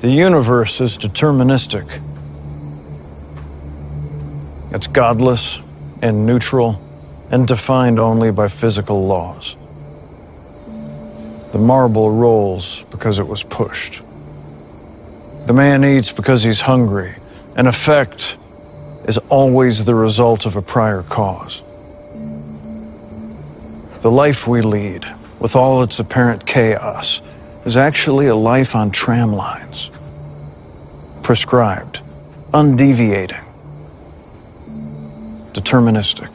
The universe is deterministic. It's godless and neutral and defined only by physical laws. The marble rolls because it was pushed. The man eats because he's hungry. An effect is always the result of a prior cause. The life we lead, with all its apparent chaos, is actually a life on tram lines. Prescribed, undeviating, deterministic.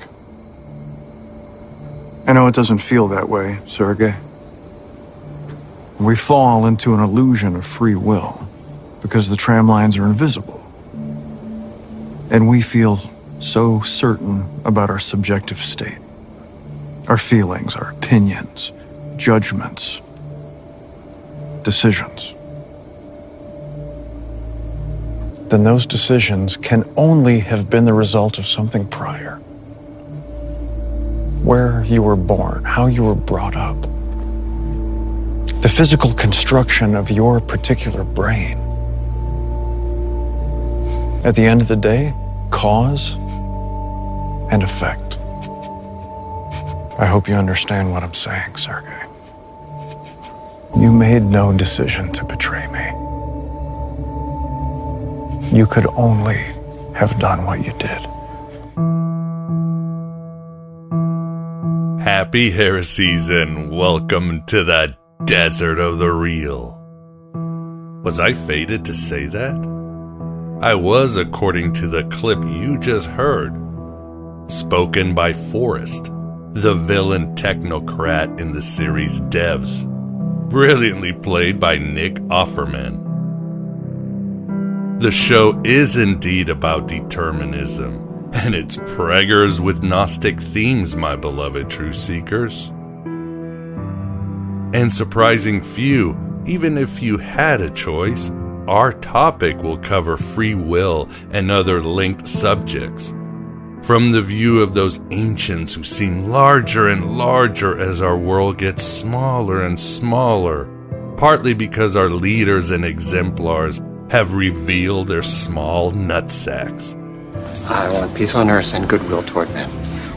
I know it doesn't feel that way, Sergey. We fall into an illusion of free will because the tram lines are invisible. And we feel so certain about our subjective state. Our feelings, our opinions, judgments, decisions. Then those decisions can only have been the result of something prior. Where you were born, how you were brought up, the physical construction of your particular brain. At the end of the day, cause and effect. I hope you understand what I'm saying, Sergey. You made no decision to betray me. You could only have done what you did. Happy hair season. Welcome to the desert of the real. Was I fated to say that? I was, according to the clip you just heard. Spoken by Forrest, the villain technocrat in the series Devs. Brilliantly played by Nick Offerman. The show is indeed about determinism, and it's preggers with Gnostic themes, my beloved true seekers. And surprising few, even if you had a choice, our topic will cover free will and other linked subjects. From the view of those ancients who seem larger and larger as our world gets smaller and smaller, partly because our leaders and exemplars have revealed their small nutsacks. I want peace on earth and goodwill toward men.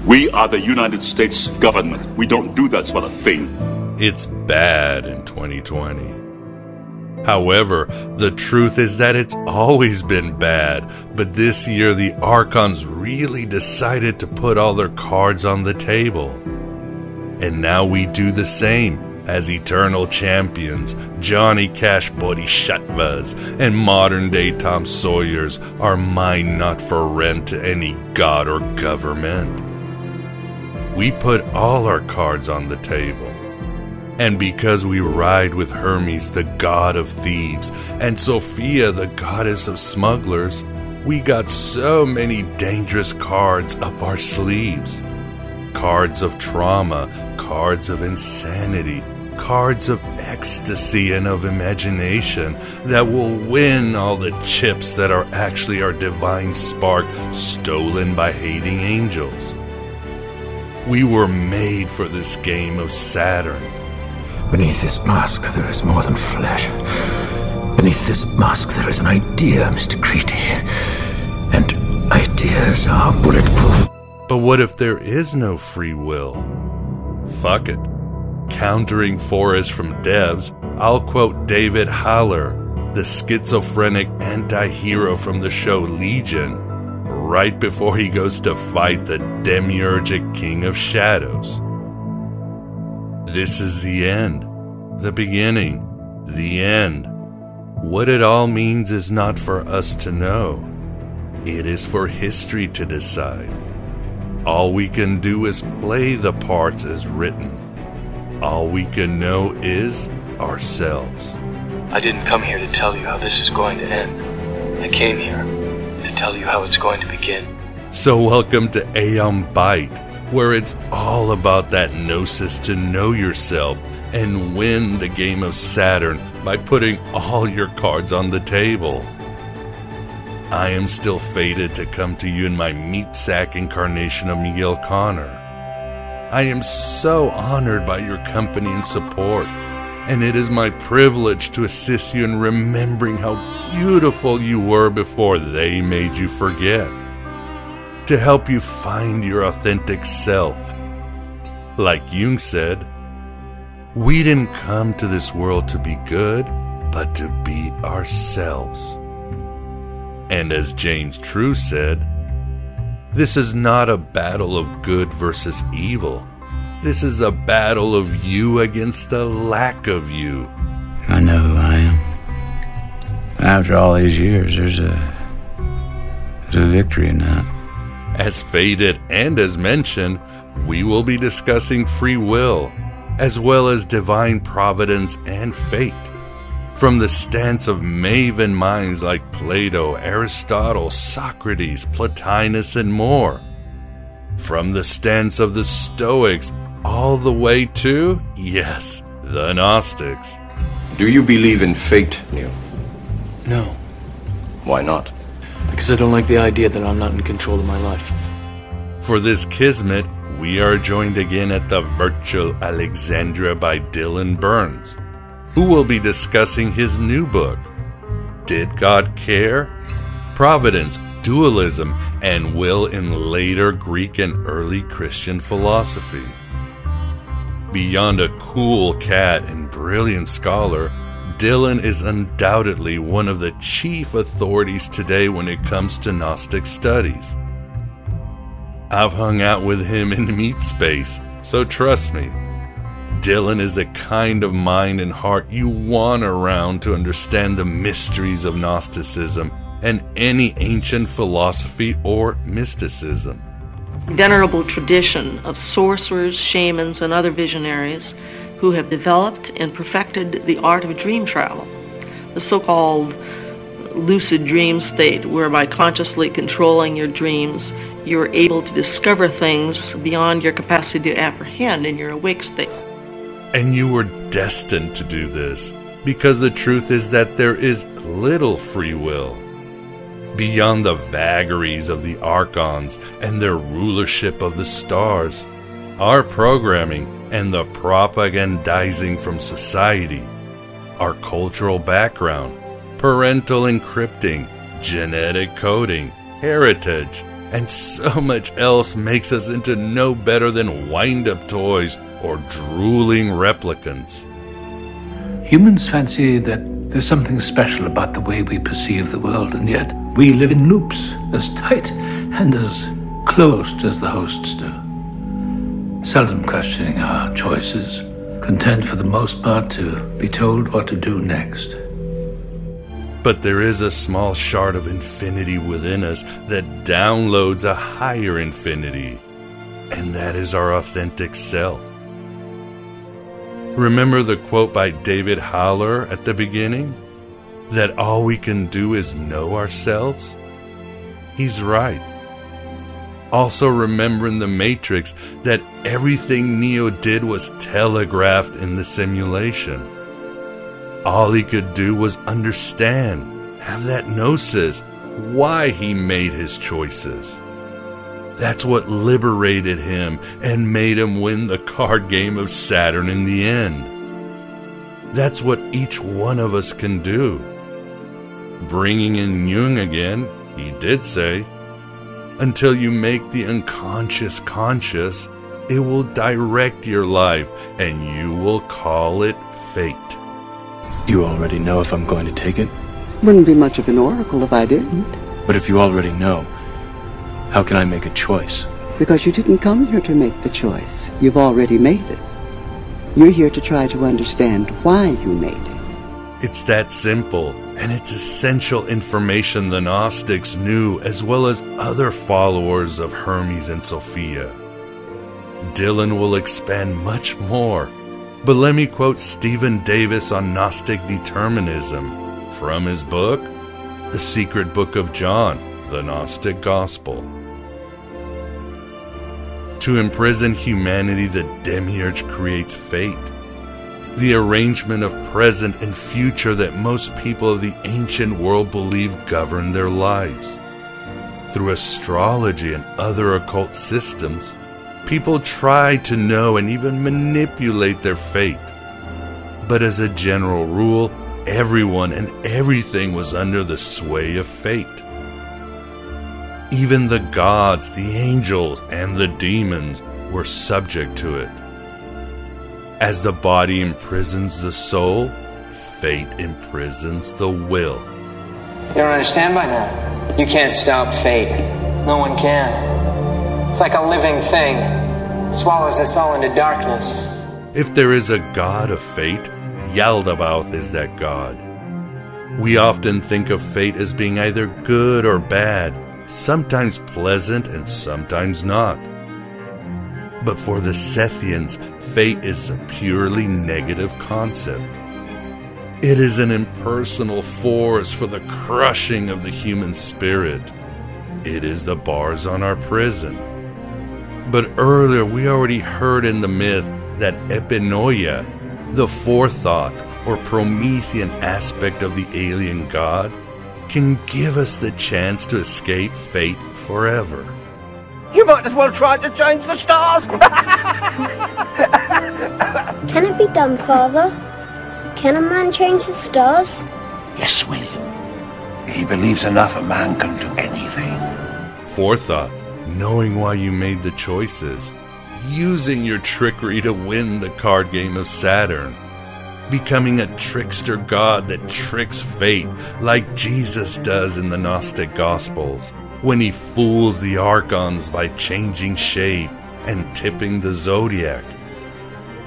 We are the United States government. We don't do that sort of thing. It's bad in 2020. However, the truth is that it's always been bad, but this year the Archons really decided to put all their cards on the table. And now we do the same as eternal champions, Johnny Cash Bodhisattvas, and modern day Tom Sawyers are mine not for rent to any god or government. We put all our cards on the table. And because we ride with Hermes, the god of thieves, and Sophia, the goddess of smugglers, we got so many dangerous cards up our sleeves. Cards of trauma, cards of insanity, cards of ecstasy and of imagination that will win all the chips that are actually our divine spark stolen by hating angels. We were made for this game of Saturn. Beneath this mask, there is more than flesh. Beneath this mask, there is an idea, Mr. Creedy. And ideas are bulletproof. But what if there is no free will? Fuck it. Countering Forrest from Devs, I'll quote David Haller, the schizophrenic anti hero from the show Legion, right before he goes to fight the demiurgic king of shadows. This is the end, the beginning, the end. What it all means is not for us to know. It is for history to decide. All we can do is play the parts as written. All we can know is ourselves. I didn't come here to tell you how this is going to end. I came here to tell you how it's going to begin. So, welcome to Aeon Byte where it's all about that gnosis to know yourself and win the game of Saturn by putting all your cards on the table. I am still fated to come to you in my meat sack incarnation of Miguel Connor. I am so honored by your company and support, and it is my privilege to assist you in remembering how beautiful you were before they made you forget. To help you find your authentic self. Like Jung said, we didn't come to this world to be good, but to be ourselves. And as James True said, this is not a battle of good versus evil. This is a battle of you against the lack of you. I know who I am. After all these years, there's a there's a victory in that. As faded and as mentioned, we will be discussing free will, as well as divine providence and fate. From the stance of maven minds like Plato, Aristotle, Socrates, Plotinus, and more. From the stance of the Stoics, all the way to, yes, the Gnostics. Do you believe in fate, Neil? No, Why not? because I don't like the idea that I'm not in control of my life. For this kismet, we are joined again at the virtual Alexandria by Dylan Burns, who will be discussing his new book, Did God Care? Providence, Dualism, and Will in Later Greek and Early Christian Philosophy. Beyond a cool cat and brilliant scholar, Dylan is undoubtedly one of the chief authorities today when it comes to Gnostic studies. I've hung out with him in meat space, so trust me. Dylan is the kind of mind and heart you want around to understand the mysteries of Gnosticism and any ancient philosophy or mysticism. venerable tradition of sorcerers, shamans, and other visionaries who have developed and perfected the art of dream travel, the so-called lucid dream state, whereby consciously controlling your dreams, you're able to discover things beyond your capacity to apprehend in your awake state. And you were destined to do this, because the truth is that there is little free will. Beyond the vagaries of the archons and their rulership of the stars, our programming and the propagandizing from society, our cultural background, parental encrypting, genetic coding, heritage, and so much else makes us into no better than wind up toys or drooling replicants. Humans fancy that there's something special about the way we perceive the world, and yet we live in loops as tight and as closed as the hosts do. Seldom questioning our choices, content for the most part to be told what to do next. But there is a small shard of infinity within us that downloads a higher infinity, and that is our authentic self. Remember the quote by David Haller at the beginning? That all we can do is know ourselves? He's right. Also, remember in The Matrix that everything Neo did was telegraphed in the simulation. All he could do was understand, have that gnosis, why he made his choices. That's what liberated him and made him win the card game of Saturn in the end. That's what each one of us can do. Bringing in Jung again, he did say, until you make the unconscious conscious, it will direct your life and you will call it fate. You already know if I'm going to take it, Wouldn't be much of an oracle if I didn't, but if you already know, how can I make a choice? because you didn't come here to make the choice. You've already made it. You're here to try to understand why you made it. It's that simple, and it's essential information the Gnostics knew as well as other followers of Hermes and Sophia. Dylan will expand much more, but let me quote Stephen Davis on Gnostic determinism from his book, The Secret Book of John, the Gnostic Gospel. To imprison humanity, the demiurge creates fate the arrangement of present and future that most people of the ancient world believe govern their lives. Through astrology and other occult systems, people try to know and even manipulate their fate. But as a general rule, everyone and everything was under the sway of fate. Even the gods, the angels, and the demons were subject to it. As the body imprisons the soul, fate imprisons the will. You don't understand by now. You can't stop fate. No one can. It's like a living thing. It swallows us all into darkness. If there is a god of fate, Yaldabaoth is that god. We often think of fate as being either good or bad, sometimes pleasant and sometimes not. But for the Sethians, fate is a purely negative concept. It is an impersonal force for the crushing of the human spirit. It is the bars on our prison. But earlier we already heard in the myth that epinoia, the forethought or Promethean aspect of the alien god, can give us the chance to escape fate forever. You might as well try to change the stars. Can it be done, Father? Can a man change the stars? yes, William. He believes enough a man can do anything. Forethought, knowing why you made the choices, using your trickery to win the card game of Saturn, becoming a trickster god that tricks fate like Jesus does in the Gnostic Gospels when he fools the archons by changing shape and tipping the zodiac.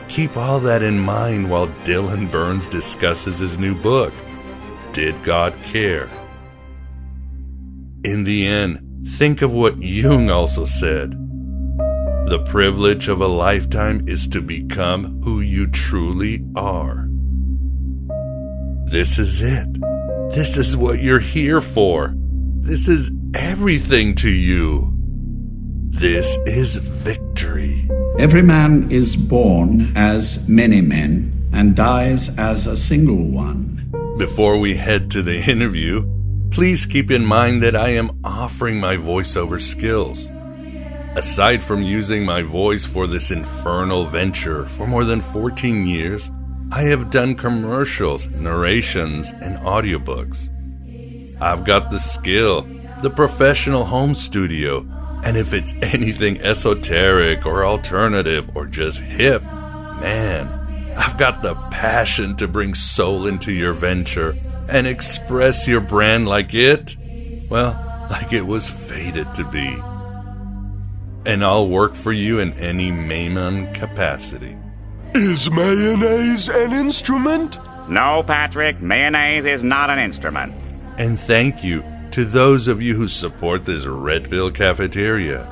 Keep all that in mind while Dylan Burns discusses his new book, Did God Care? In the end, think of what Jung also said. The privilege of a lifetime is to become who you truly are. This is it. This is what you're here for. This is everything to you. This is victory. Every man is born as many men and dies as a single one. Before we head to the interview, please keep in mind that I am offering my voiceover skills. Aside from using my voice for this infernal venture for more than 14 years, I have done commercials, narrations, and audiobooks. I've got the skill, the professional home studio, and if it's anything esoteric or alternative or just hip, man, I've got the passion to bring soul into your venture and express your brand like it, well, like it was fated to be. And I'll work for you in any Maimon capacity. Is mayonnaise an instrument? No, Patrick, mayonnaise is not an instrument. And thank you to those of you who support this Red Pill cafeteria.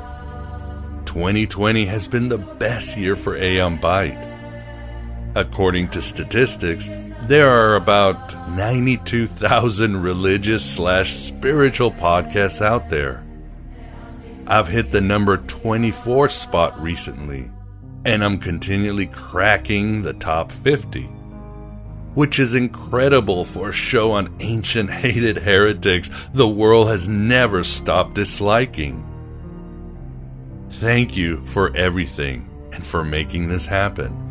2020 has been the best year for Aeon Byte. According to statistics, there are about 92,000 religious slash spiritual podcasts out there. I've hit the number 24 spot recently, and I'm continually cracking the top 50, which is incredible for a show on ancient hated heretics the world has never stopped disliking. Thank you for everything and for making this happen.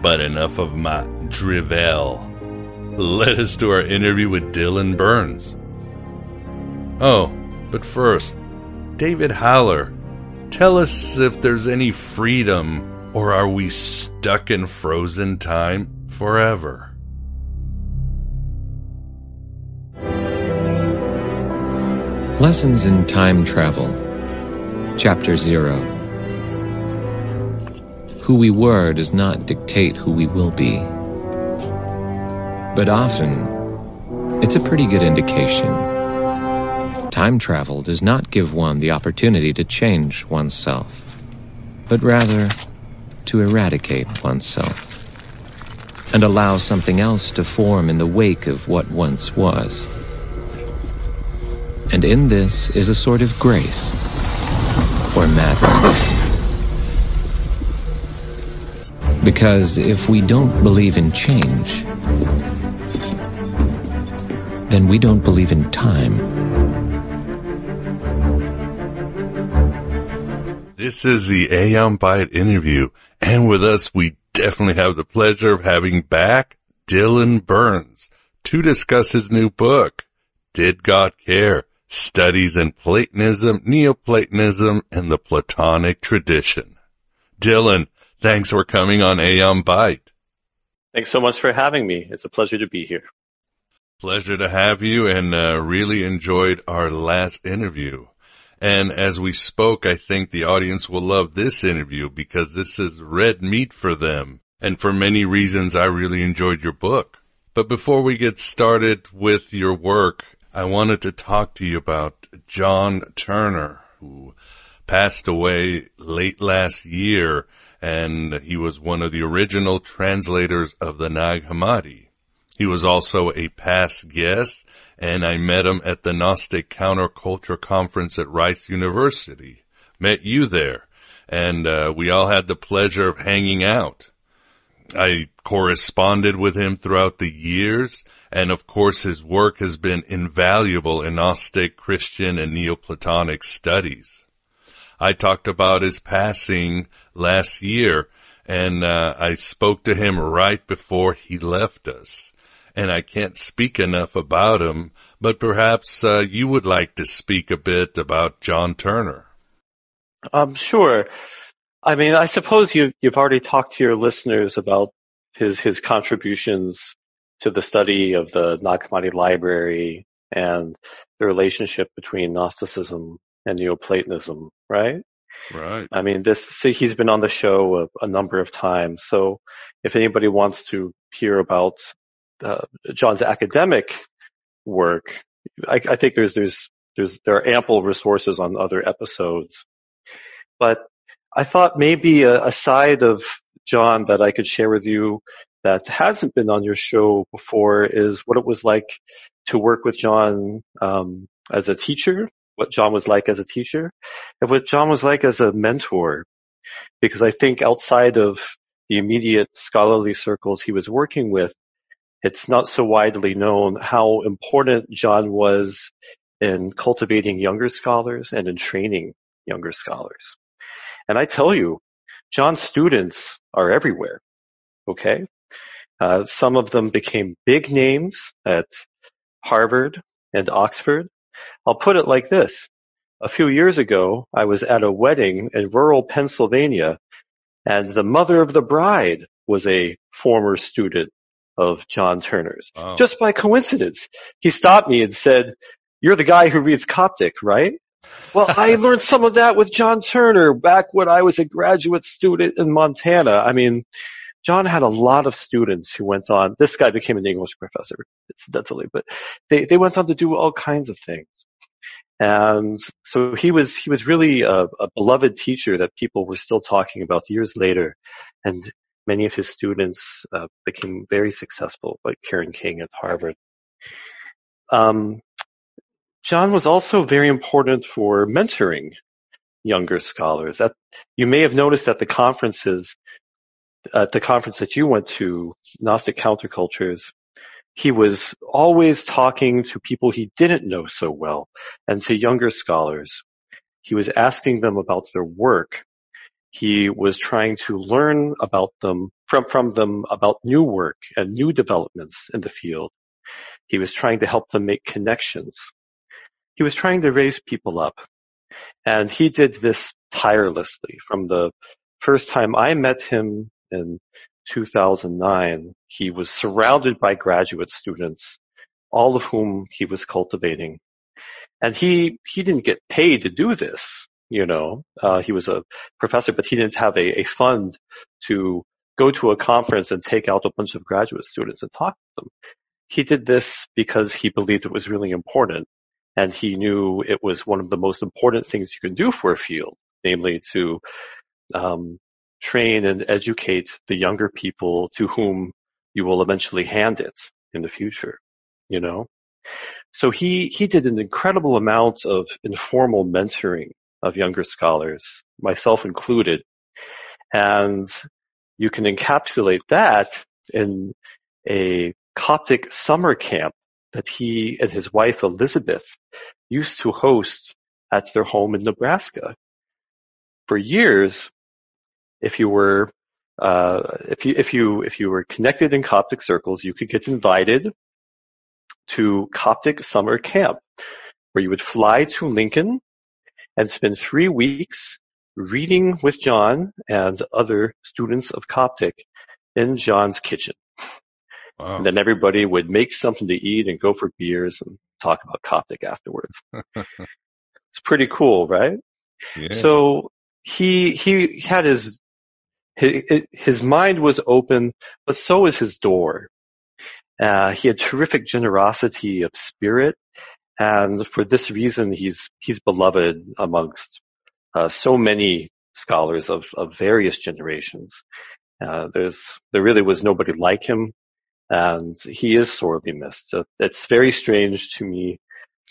But enough of my drivel. Let us do our interview with Dylan Burns. Oh, but first, David Haller, tell us if there's any freedom or are we stuck in frozen time forever? Lessons in Time Travel, Chapter 0. Who we were does not dictate who we will be. But often, it's a pretty good indication. Time travel does not give one the opportunity to change oneself, but rather to eradicate oneself and allow something else to form in the wake of what once was. And in this is a sort of grace or madness. Because if we don't believe in change, then we don't believe in time. This is the Aeon Byte interview, and with us we definitely have the pleasure of having back Dylan Burns to discuss his new book, Did God Care? Studies in Platonism, Neoplatonism, and the Platonic Tradition. Dylan, thanks for coming on Aeon Byte. Thanks so much for having me. It's a pleasure to be here. Pleasure to have you and uh, really enjoyed our last interview. And as we spoke, I think the audience will love this interview because this is red meat for them. And for many reasons, I really enjoyed your book. But before we get started with your work, I wanted to talk to you about John Turner, who passed away late last year, and he was one of the original translators of the Nag Hammadi. He was also a past guest and I met him at the Gnostic Counterculture Conference at Rice University. Met you there, and uh, we all had the pleasure of hanging out. I corresponded with him throughout the years, and of course his work has been invaluable in Gnostic, Christian, and Neoplatonic studies. I talked about his passing last year, and uh, I spoke to him right before he left us and I can't speak enough about him, but perhaps uh, you would like to speak a bit about John Turner. Um, sure. I mean, I suppose you, you've already talked to your listeners about his, his contributions to the study of the Nag Hammadi library and the relationship between Gnosticism and Neoplatonism, right? Right. I mean, this, see, he's been on the show a, a number of times. So if anybody wants to hear about uh, John's academic work, I, I, think there's there's there's there are ample resources on other episodes. But I thought maybe a, a side of John that I could share with you that hasn't been on your show before is what it was like to work with John um, as a teacher, what John was like as a teacher, and what John was like as a mentor. Because I think outside of the immediate scholarly circles he was working with, it's not so widely known how important John was in cultivating younger scholars and in training younger scholars. And I tell you, John's students are everywhere. Okay. Uh, some of them became big names at Harvard and Oxford. I'll put it like this. A few years ago, I was at a wedding in rural Pennsylvania and the mother of the bride was a former student of John Turner's. Wow. Just by coincidence. He stopped me and said, you're the guy who reads Coptic, right? Well, I learned some of that with John Turner back when I was a graduate student in Montana. I mean, John had a lot of students who went on, this guy became an English professor, incidentally, but they, they went on to do all kinds of things. And so he was, he was really a, a beloved teacher that people were still talking about years later. And Many of his students uh, became very successful, like Karen King at Harvard. Um, John was also very important for mentoring younger scholars. At, you may have noticed at the conferences, at the conference that you went to, Gnostic Countercultures, he was always talking to people he didn't know so well and to younger scholars. He was asking them about their work he was trying to learn about them from, from them about new work and new developments in the field. He was trying to help them make connections. He was trying to raise people up. And he did this tirelessly from the first time I met him in 2009. He was surrounded by graduate students, all of whom he was cultivating. And he, he didn't get paid to do this. You know, uh, he was a professor, but he didn't have a, a fund to go to a conference and take out a bunch of graduate students and talk to them. He did this because he believed it was really important and he knew it was one of the most important things you can do for a field, namely to um, train and educate the younger people to whom you will eventually hand it in the future, you know? So he, he did an incredible amount of informal mentoring of younger scholars, myself included. And you can encapsulate that in a Coptic summer camp that he and his wife Elizabeth used to host at their home in Nebraska. For years, if you were uh, if you if you if you were connected in Coptic circles, you could get invited to Coptic summer camp, where you would fly to Lincoln and spend three weeks reading with John and other students of Coptic in John's kitchen. Wow. And then everybody would make something to eat and go for beers and talk about Coptic afterwards. it's pretty cool, right? Yeah. So he he had his, his his mind was open, but so was his door. Uh, he had terrific generosity of spirit, and for this reason, he's he's beloved amongst uh, so many scholars of of various generations. Uh, there's there really was nobody like him, and he is sorely missed. So it's very strange to me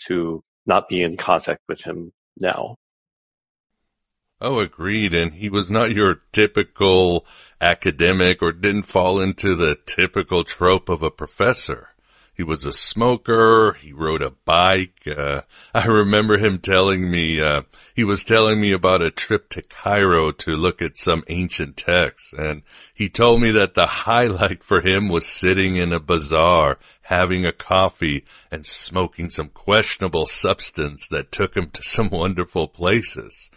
to not be in contact with him now. Oh, agreed. And he was not your typical academic or didn't fall into the typical trope of a professor. He was a smoker. He rode a bike. Uh, I remember him telling me, uh, he was telling me about a trip to Cairo to look at some ancient texts. And he told me that the highlight for him was sitting in a bazaar, having a coffee and smoking some questionable substance that took him to some wonderful places.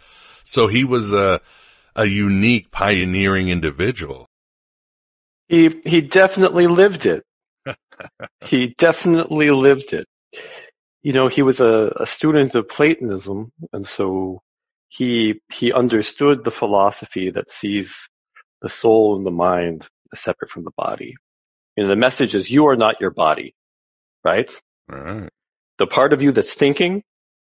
So he was a, a unique pioneering individual. He, he definitely lived it. he definitely lived it. You know, he was a, a student of Platonism, and so he, he understood the philosophy that sees the soul and the mind as separate from the body. You know, the message is you are not your body, right? Right. The part of you that's thinking,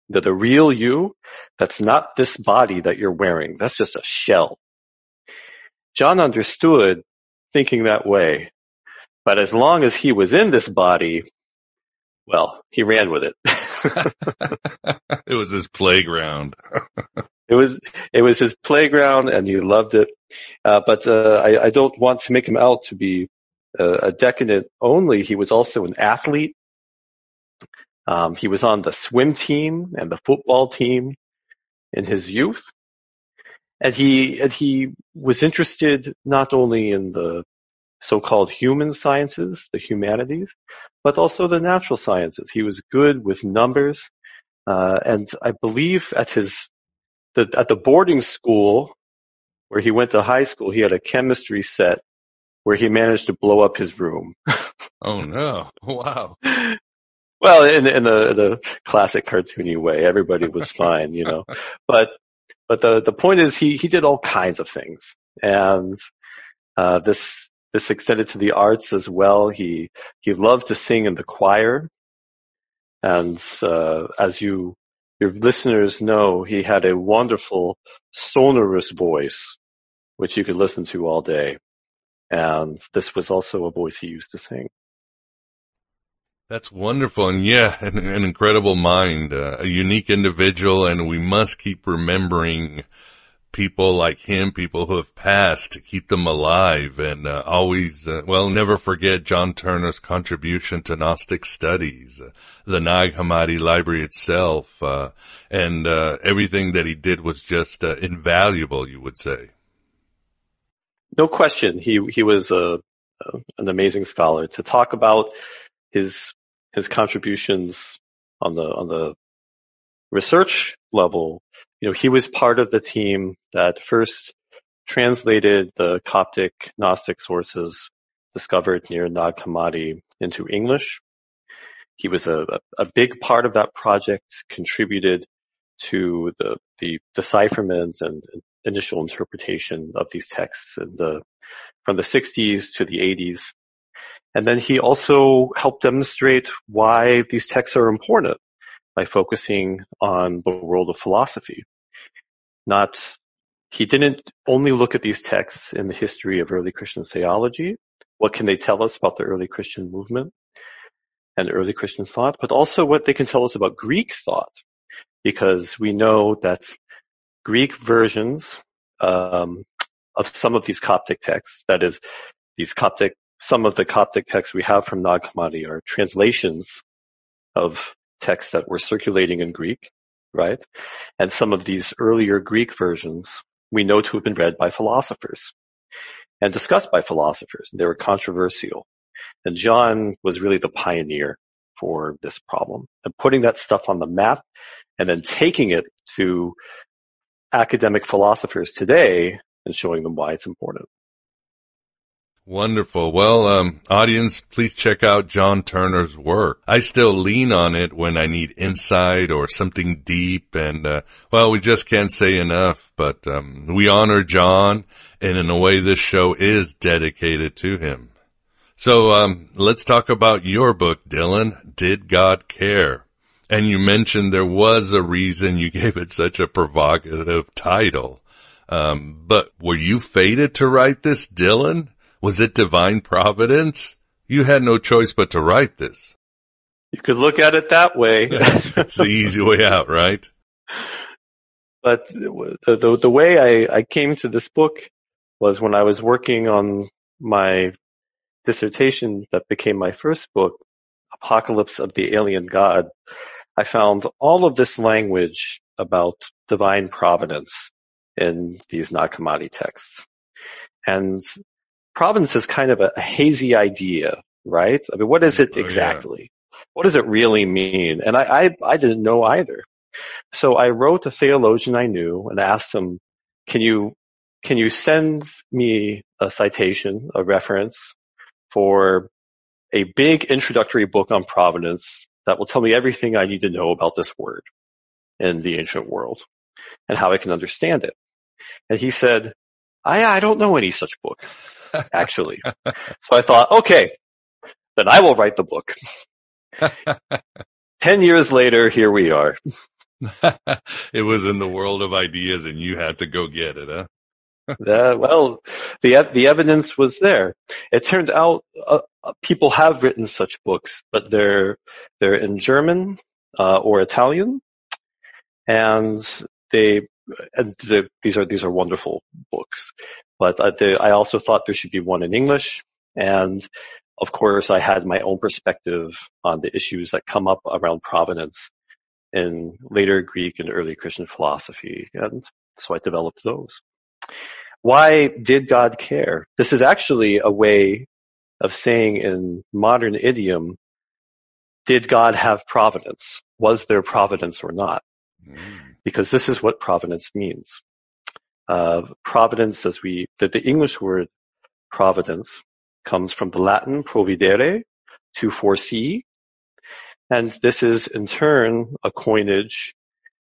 the, the real you, that's not this body that you're wearing. That's just a shell. John understood thinking that way, but as long as he was in this body, well, he ran with it. it was his playground. it was it was his playground, and he loved it. Uh, but uh, I, I, don't want to make him out to be a, a decadent only. He was also an athlete. Um, he was on the swim team and the football team in his youth, and he and he was interested not only in the so-called human sciences, the humanities, but also the natural sciences. He was good with numbers, uh, and I believe at his the, at the boarding school where he went to high school, he had a chemistry set where he managed to blow up his room. oh no! Wow. Well, in, in the, the classic cartoony way, everybody was fine, you know. But but the the point is, he he did all kinds of things, and uh, this this extended to the arts as well. He he loved to sing in the choir, and uh, as you your listeners know, he had a wonderful sonorous voice, which you could listen to all day. And this was also a voice he used to sing. That's wonderful. And yeah, an, an incredible mind, uh, a unique individual. And we must keep remembering people like him, people who have passed to keep them alive and uh, always, uh, well, never forget John Turner's contribution to Gnostic studies, uh, the Nag Hammadi library itself, uh, and uh, everything that he did was just uh, invaluable, you would say. No question. He, he was a, an amazing scholar to talk about his his contributions on the on the research level, you know, he was part of the team that first translated the Coptic Gnostic sources discovered near Nag Hammadi into English. He was a, a big part of that project, contributed to the, the decipherment and initial interpretation of these texts in the, from the 60s to the 80s. And then he also helped demonstrate why these texts are important by focusing on the world of philosophy. Not, he didn't only look at these texts in the history of early Christian theology. What can they tell us about the early Christian movement and early Christian thought, but also what they can tell us about Greek thought, because we know that Greek versions um, of some of these Coptic texts, that is, these Coptic some of the Coptic texts we have from Nag Hammadi are translations of texts that were circulating in Greek, right? And some of these earlier Greek versions we know to have been read by philosophers. and discussed by philosophers. They were controversial. And John was really the pioneer for this problem and putting that stuff on the map and then taking it to academic philosophers today and showing them why it's important. Wonderful. Well, um, audience, please check out John Turner's work. I still lean on it when I need insight or something deep. And, uh, well, we just can't say enough, but, um, we honor John and in a way this show is dedicated to him. So, um, let's talk about your book, Dylan. Did God care? And you mentioned there was a reason you gave it such a provocative title. Um, but were you fated to write this, Dylan? Was it divine providence? You had no choice but to write this. You could look at it that way. It's the easy way out, right? But the, the, the way I, I came to this book was when I was working on my dissertation that became my first book, Apocalypse of the Alien God. I found all of this language about divine providence in these Nag Hammadi texts. And providence is kind of a, a hazy idea, right? I mean, what is it exactly? Oh, yeah. What does it really mean? And I, I, I didn't know either. So I wrote a theologian I knew and asked him, can you, can you send me a citation, a reference for a big introductory book on providence that will tell me everything I need to know about this word in the ancient world and how I can understand it. And he said, I, I don't know any such book actually. so I thought, okay, then I will write the book. Ten years later, here we are. it was in the world of ideas and you had to go get it, huh? uh, well, the the evidence was there. It turned out uh, people have written such books, but they're they're in German uh, or Italian, and they and the, these are these are wonderful books. But I, they, I also thought there should be one in English, and of course, I had my own perspective on the issues that come up around providence in later Greek and early Christian philosophy, and so I developed those. Why did God care? This is actually a way of saying in modern idiom, did God have providence? Was there providence or not? Mm because this is what providence means. Uh, providence, as we, that the English word providence comes from the Latin providere, to foresee, and this is in turn a coinage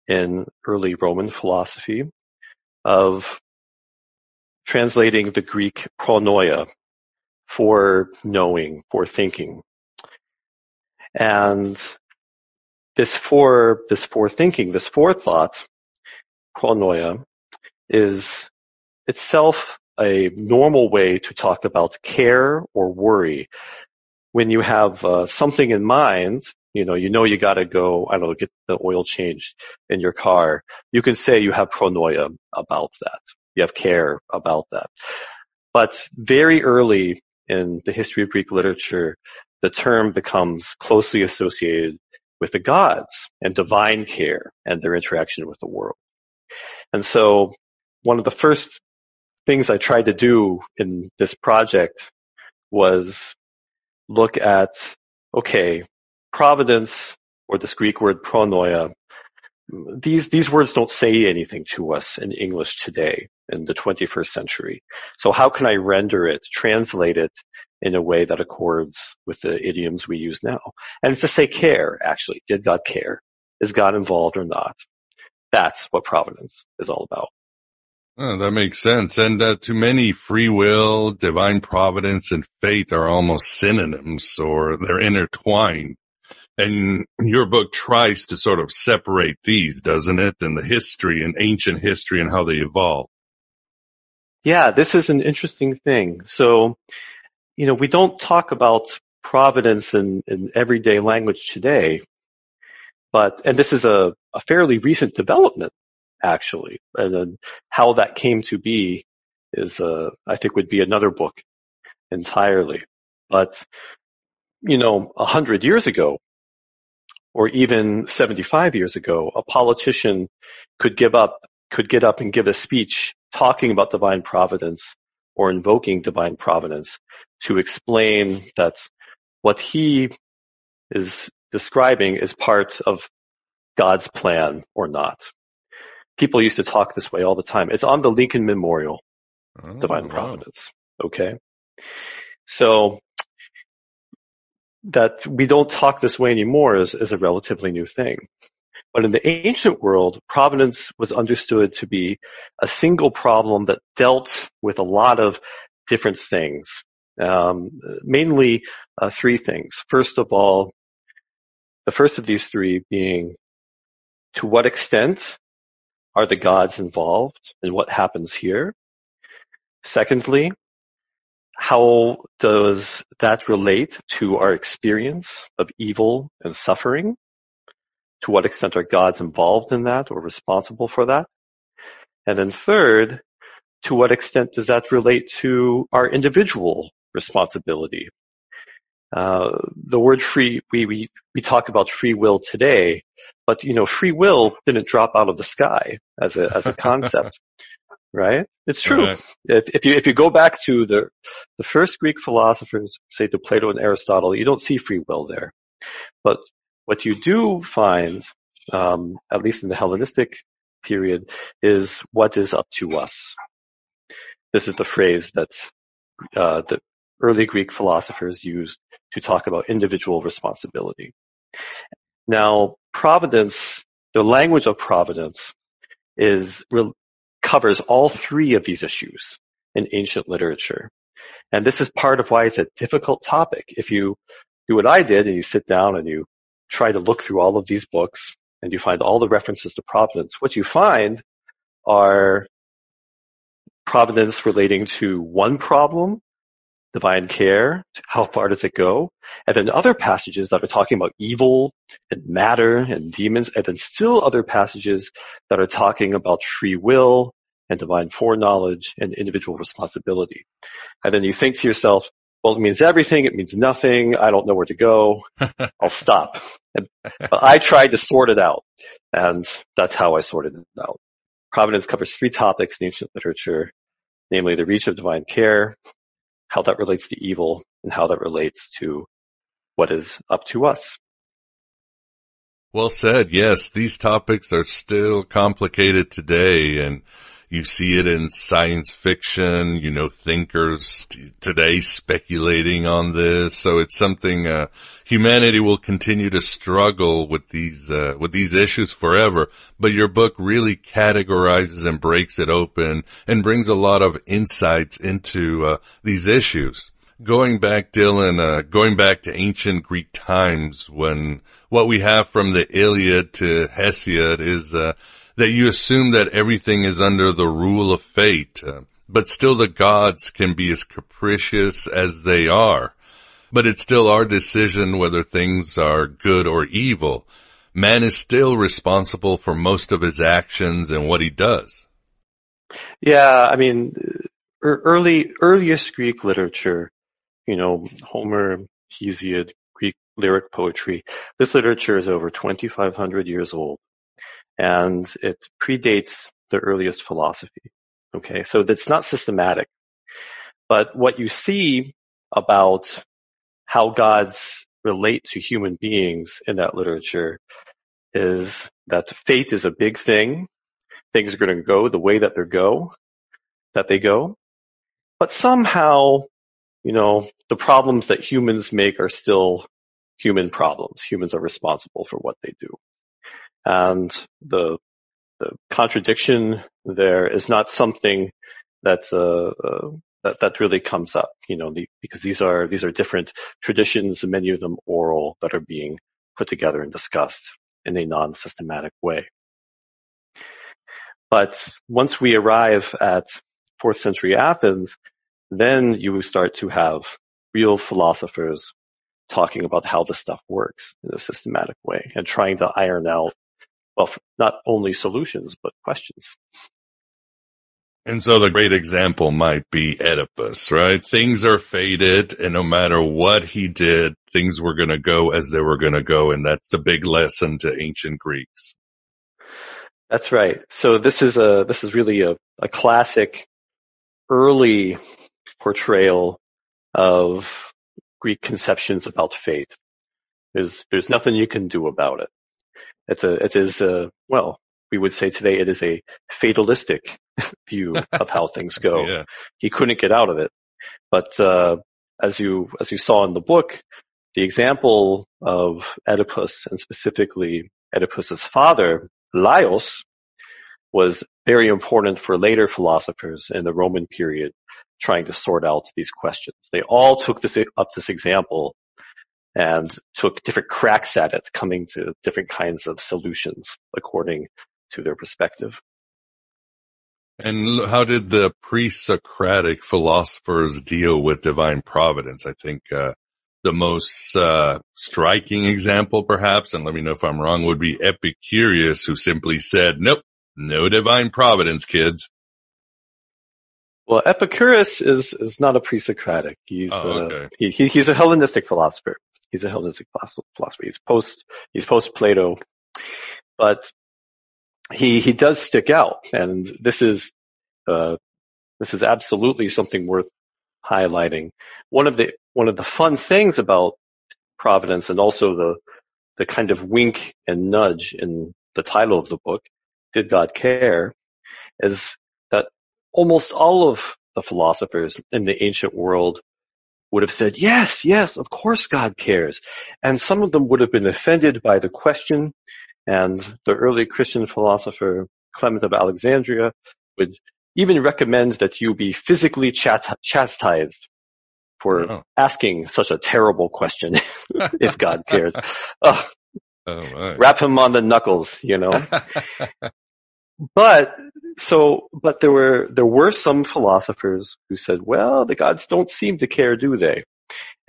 in early Roman philosophy of translating the Greek pronoia for knowing, for thinking. And this fore, this forethinking, this forethought, pronoia, is itself a normal way to talk about care or worry. When you have uh, something in mind, you know, you know you gotta go, I don't know, get the oil changed in your car. You can say you have pronoia about that. You have care about that. But very early in the history of Greek literature, the term becomes closely associated with the gods and divine care and their interaction with the world. And so one of the first things I tried to do in this project was look at, okay, providence or this Greek word pronoia, these, these words don't say anything to us in English today in the 21st century. So how can I render it, translate it in a way that accords with the idioms we use now. And to say care, actually. Did God care? Is God involved or not? That's what providence is all about. Oh, that makes sense. And uh, to many, free will, divine providence, and fate are almost synonyms or they're intertwined. And your book tries to sort of separate these, doesn't it? And the history and ancient history and how they evolve. Yeah, this is an interesting thing. So you know, we don't talk about providence in, in everyday language today, but, and this is a, a fairly recent development, actually, and then how that came to be is, uh, I think would be another book entirely. But, you know, a hundred years ago, or even 75 years ago, a politician could give up, could get up and give a speech talking about divine providence or invoking divine providence to explain that what he is describing is part of God's plan or not. People used to talk this way all the time. It's on the Lincoln Memorial, Oh, divine wow. providence. Okay. So that we don't talk this way anymore is, is a relatively new thing. But in the ancient world, providence was understood to be a single problem that dealt with a lot of different things. Um, mainly uh, three things. First of all, the first of these three being to what extent are the gods involved in what happens here? Secondly, how does that relate to our experience of evil and suffering? To what extent are gods involved in that or responsible for that? And then third, to what extent does that relate to our individual responsibility? Uh, the word free, we, we, we talk about free will today, but you know, free will didn't drop out of the sky as a, as a concept, right? It's true. Right. If, if you, if you go back to the, the first Greek philosophers, say to Plato and Aristotle, you don't see free will there. But what you do find, um, at least in the Hellenistic period, is what is up to us. This is the phrase that uh, the early Greek philosophers used to talk about individual responsibility. Now, providence, the language of providence, is covers all three of these issues in ancient literature, and this is part of why it's a difficult topic. If you do what I did and you sit down and you try to look through all of these books and you find all the references to providence, what you find are providence relating to one problem, divine care, how far does it go? And then other passages that are talking about evil and matter and demons, and then still other passages that are talking about free will and divine foreknowledge and individual responsibility. And then you think to yourself, well, it means everything, it means nothing, I don't know where to go, I'll stop. And, but I tried to sort it out, and that's how I sorted it out. Providence covers three topics in ancient literature, namely the reach of divine care, how that relates to evil, and how that relates to what is up to us. Well said. Yes, these topics are still complicated today and you see it in science fiction, you know, thinkers t- today speculating on this. So it's something, uh, humanity will continue to struggle with these, uh, with these issues forever. But your book really categorizes and breaks it open and brings a lot of insights into, uh, these issues. Going back, Dylan, uh, going back to ancient Greek times when what we have from the Iliad to Hesiod is, uh, that you assume that everything is under the rule of fate, uh, but still the gods can be as capricious as they are. But it's still our decision whether things are good or evil. Man is still responsible for most of his actions and what he does. Yeah, I mean, er- early, earliest Greek literature, you know, Homer, Hesiod, Greek lyric poetry, this literature is over 2,500 years old and it predates the earliest philosophy. Okay, so that's not systematic. But what you see about how gods relate to human beings in that literature is that fate is a big thing. Things are going to go the way that they go, that they go. But somehow, you know, the problems that humans make are still human problems. Humans are responsible for what they do. And the, the contradiction there is not something that's, uh, uh, that, that really comes up, you know, the, because these are, these are different traditions, many of them oral, that are being put together and discussed in a non-systematic way. But once we arrive at fourth century Athens, then you start to have real philosophers talking about how the stuff works in a systematic way and trying to iron out, well, not only solutions, but questions. And so the great example might be Oedipus, right? Things are fated and no matter what he did, things were going to go as they were going to go. And that's the big lesson to ancient Greeks. That's right. So this is a, this is really a, a classic early portrayal of Greek conceptions about fate. There's there's nothing you can do about it. It's a it is a well we would say today it is a fatalistic view of how things go. Yeah. He couldn't get out of it. But uh, as you as you saw in the book, the example of Oedipus and specifically Oedipus's father, Laios, was very important for later philosophers in the Roman period trying to sort out these questions. They all took this up this example and took different cracks at it, coming to different kinds of solutions according to their perspective. And how did the pre-Socratic philosophers deal with divine providence? I think uh, the most uh, striking example, perhaps, and let me know if I'm wrong, would be Epicurus, who simply said, "Nope, no divine providence, kids." Well, Epicurus is is not a pre-Socratic. He's Oh, uh, okay. he, he he's a Hellenistic philosopher. He's a Hellenistic philosopher. He's post he's post Plato, but he he does stick out, and this is uh, this is absolutely something worth highlighting. One of the one of the fun things about Providence, and also the the kind of wink and nudge in the title of the book, "Did God Care?" is that almost all of the philosophers in the ancient world would have said, yes, yes, of course God cares. And some of them would have been offended by the question. And the early Christian philosopher Clement of Alexandria would even recommend that you be physically chat- chastised for Oh. asking such a terrible question if God cares. Oh my. rap him on the knuckles, you know. but so, but there were there were some philosophers who said, well, the gods don't seem to care, do they?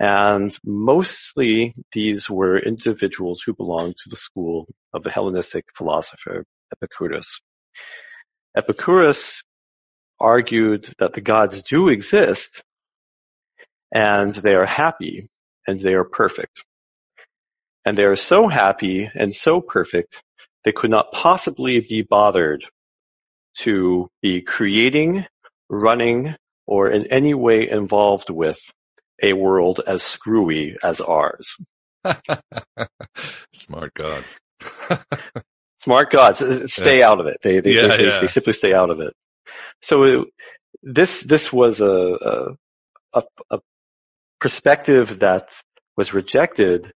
And mostly these were individuals who belonged to the school of the Hellenistic philosopher Epicurus. Epicurus argued that the gods do exist and they are happy and they are perfect. And they are so happy and so perfect, they could not possibly be bothered to be creating, running, or in any way involved with a world as screwy as ours. Smart gods. Smart gods, uh, stay Yeah. out of it. They they, Yeah, they, yeah. they simply stay out of it. So it, this this was a a a perspective that was rejected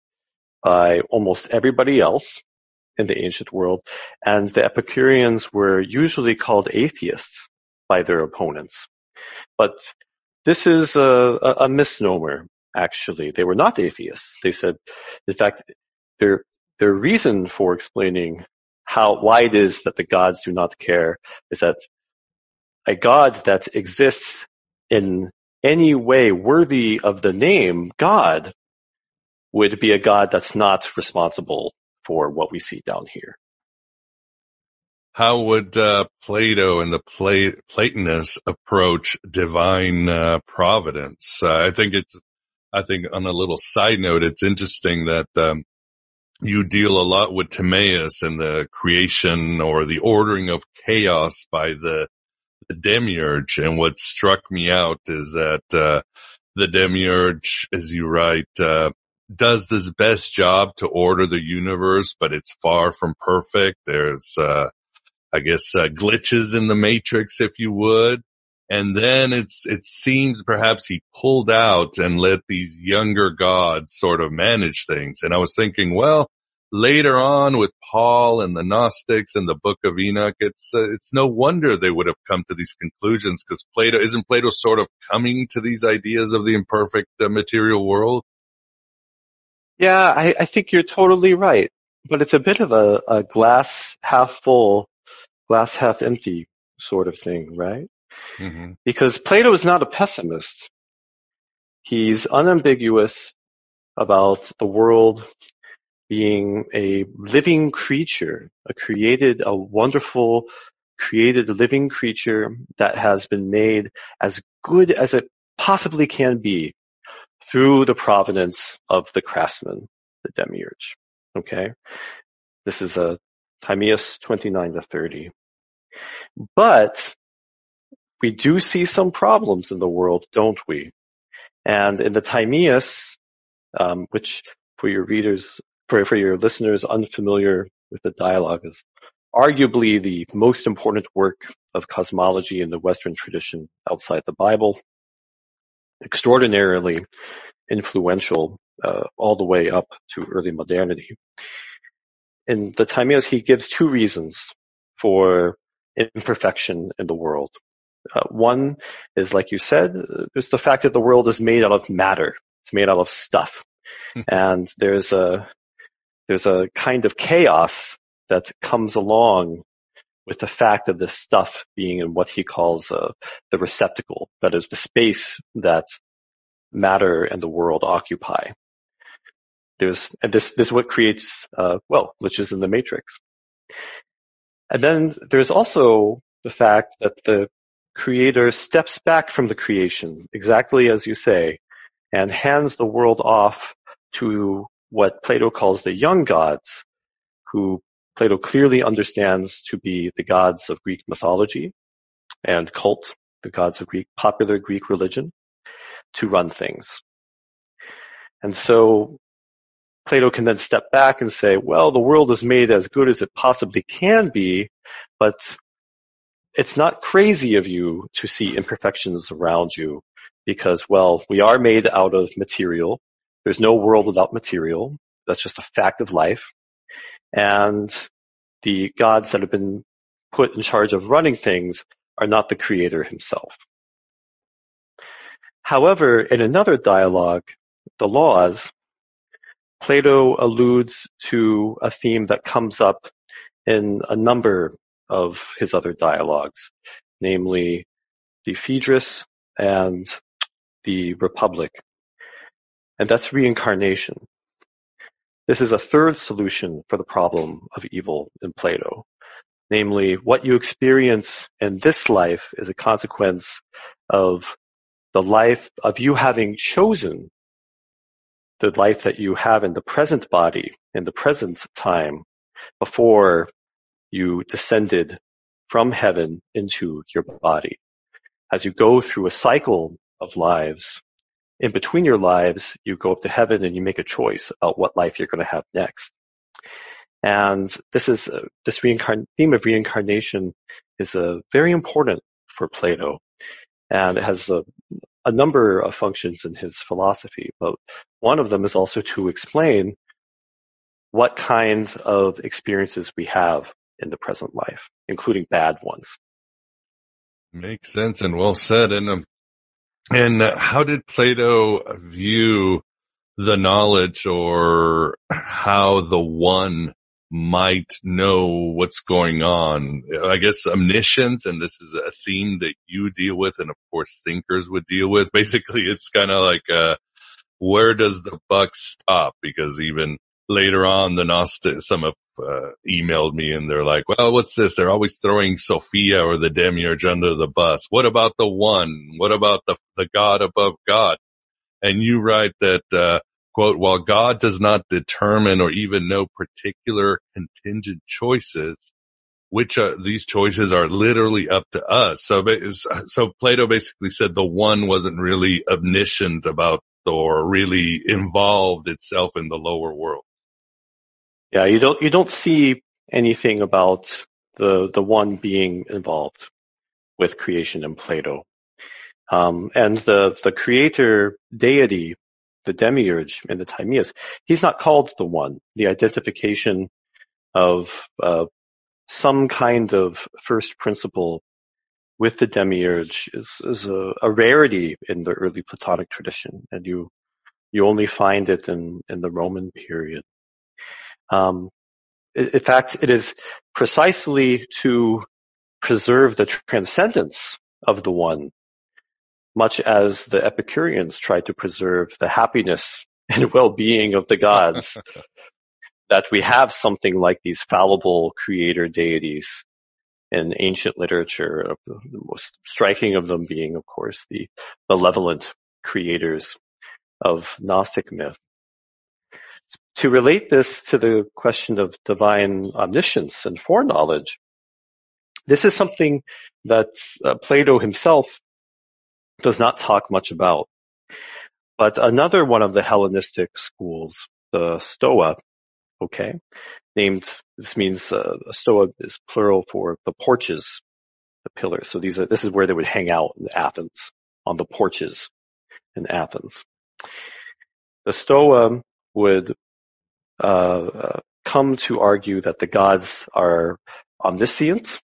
by almost everybody else in the ancient world, and the Epicureans were usually called atheists by their opponents. But this is a, a, a misnomer, actually. They were not atheists. They said, in fact, their, their reason for explaining how, why it is that the gods do not care is that a god that exists in any way worthy of the name God would be a god that's not responsible for what we see down here. How would uh, Plato and the Pla- Platonists approach divine uh, providence? Uh, I think it's, I think on a little side note, it's interesting that um, you deal a lot with Timaeus and the creation or the ordering of chaos by the, the demiurge. And what struck me out is that uh, the demiurge, as you write, uh, does this best job to order the universe, but it's far from perfect. There's uh, I guess, uh, glitches in the matrix, if you would. And then it's, it seems perhaps he pulled out and let these younger gods sort of manage things. And I was thinking, well, later on with Paul and the Gnostics and the book of Enoch, it's, uh, it's no wonder they would have come to these conclusions because Plato, isn't Plato sort of coming to these ideas of the imperfect uh, material world? Yeah, I, I think you're totally right. But it's a bit of a, a glass half full, glass half empty sort of thing, right? Mm-hmm. Because Plato is not a pessimist. He's unambiguous about the world being a living creature, a created, a wonderful, created living creature that has been made as good as it possibly can be through the providence of the craftsman, the demiurge. Okay? This is a Timaeus 29 to 30. But we do see some problems in the world, don't we? And in the Timaeus, um, which for your readers, for, for your listeners unfamiliar with the dialogue is arguably the most important work of cosmology in the Western tradition outside the Bible, extraordinarily influential uh, all the way up to early modernity. In the Timaeus, he gives two reasons for imperfection in the world. Uh, one is, like you said, it's the fact that the world is made out of matter. It's made out of stuff. and there's a, there's a kind of chaos that comes along with the fact of this stuff being in what he calls uh, the receptacle, that is the space that matter and the world occupy. There's, and this, this is what creates, uh, well, glitches in the matrix. And then there's also the fact that the creator steps back from the creation, exactly as you say, and hands the world off to what Plato calls the young gods, who Plato clearly understands to be the gods of Greek mythology and cult, the gods of Greek, popular Greek religion, to run things. And so Plato can then step back and say, well, the world is made as good as it possibly can be, but it's not crazy of you to see imperfections around you because, well, we are made out of material. There's no world without material. That's just a fact of life. And the gods that have been put in charge of running things are not the creator himself. However, in another dialogue, the laws, Plato alludes to a theme that comes up in a number of his other dialogues, namely the Phaedrus and the Republic. And that's reincarnation. This is a third solution for the problem of evil in Plato. Namely, what you experience in this life is a consequence of the life of you having chosen the life that you have in the present body, in the present time, before you descended from heaven into your body. As you go through a cycle of lives, in between your lives, you go up to heaven and you make a choice about what life you're going to have next. And this is, uh, this reincarn- theme of reincarnation is uh, very important for Plato. And it has a, a number of functions in his philosophy, but one of them is also to explain what kinds of experiences we have in the present life, including bad ones. Makes sense and well said. And um, and uh, how did Plato view the knowledge or how the one might know what's going on? I guess omniscience, and this is a theme that you deal with, and of course thinkers would deal with. Basically, it's kind of like, uh, where does the buck stop? Because even later on, the Gnostic, some have uh, emailed me and they're like, well, what's this? They're always throwing Sophia or the demiurge under the bus. What about the one? What about the, the God above God? And you write that, uh, quote, while God does not determine or even know particular contingent choices, which uh, these choices are literally up to us. So, so Plato basically said the one wasn't really omniscient about or really involved itself in the lower world. Yeah, you don't you don't see anything about the the one being involved with creation in Plato. Um, and the the creator deity, the demiurge in the Timaeus, he's not called the one. The identification of uh, some kind of first principle with the demiurge is, is a, a, rarity in the early Platonic tradition, and you you only find it in in the Roman period. Um, in fact, it is precisely to preserve the transcendence of the one, much as the Epicureans tried to preserve the happiness and well-being of the gods, that we have something like these fallible creator deities in ancient literature, the most striking of them being, of course, the malevolent creators of Gnostic myth. To relate this to the question of divine omniscience and foreknowledge, This is something that uh, Plato himself does not talk much about. But another one of the Hellenistic schools, the Stoa, okay, named, this means uh, Stoa is plural for the porches, the pillars. So these are, this is where they would hang out in Athens, on the porches in Athens. The Stoa would uh, uh, come to argue that the gods are omniscient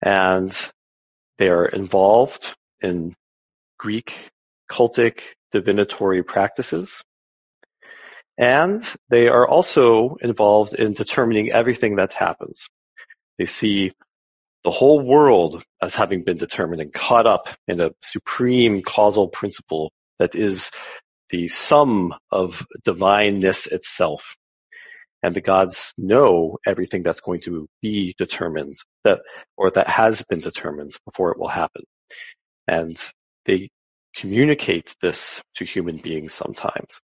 and they are involved in Greek cultic divinatory practices. And they are also involved in determining everything that happens. They see the whole world as having been determined and caught up in a supreme causal principle that is the sum of divineness itself. And the gods know everything that's going to be determined that, or that has been determined before it will happen. And they communicate this to human beings sometimes.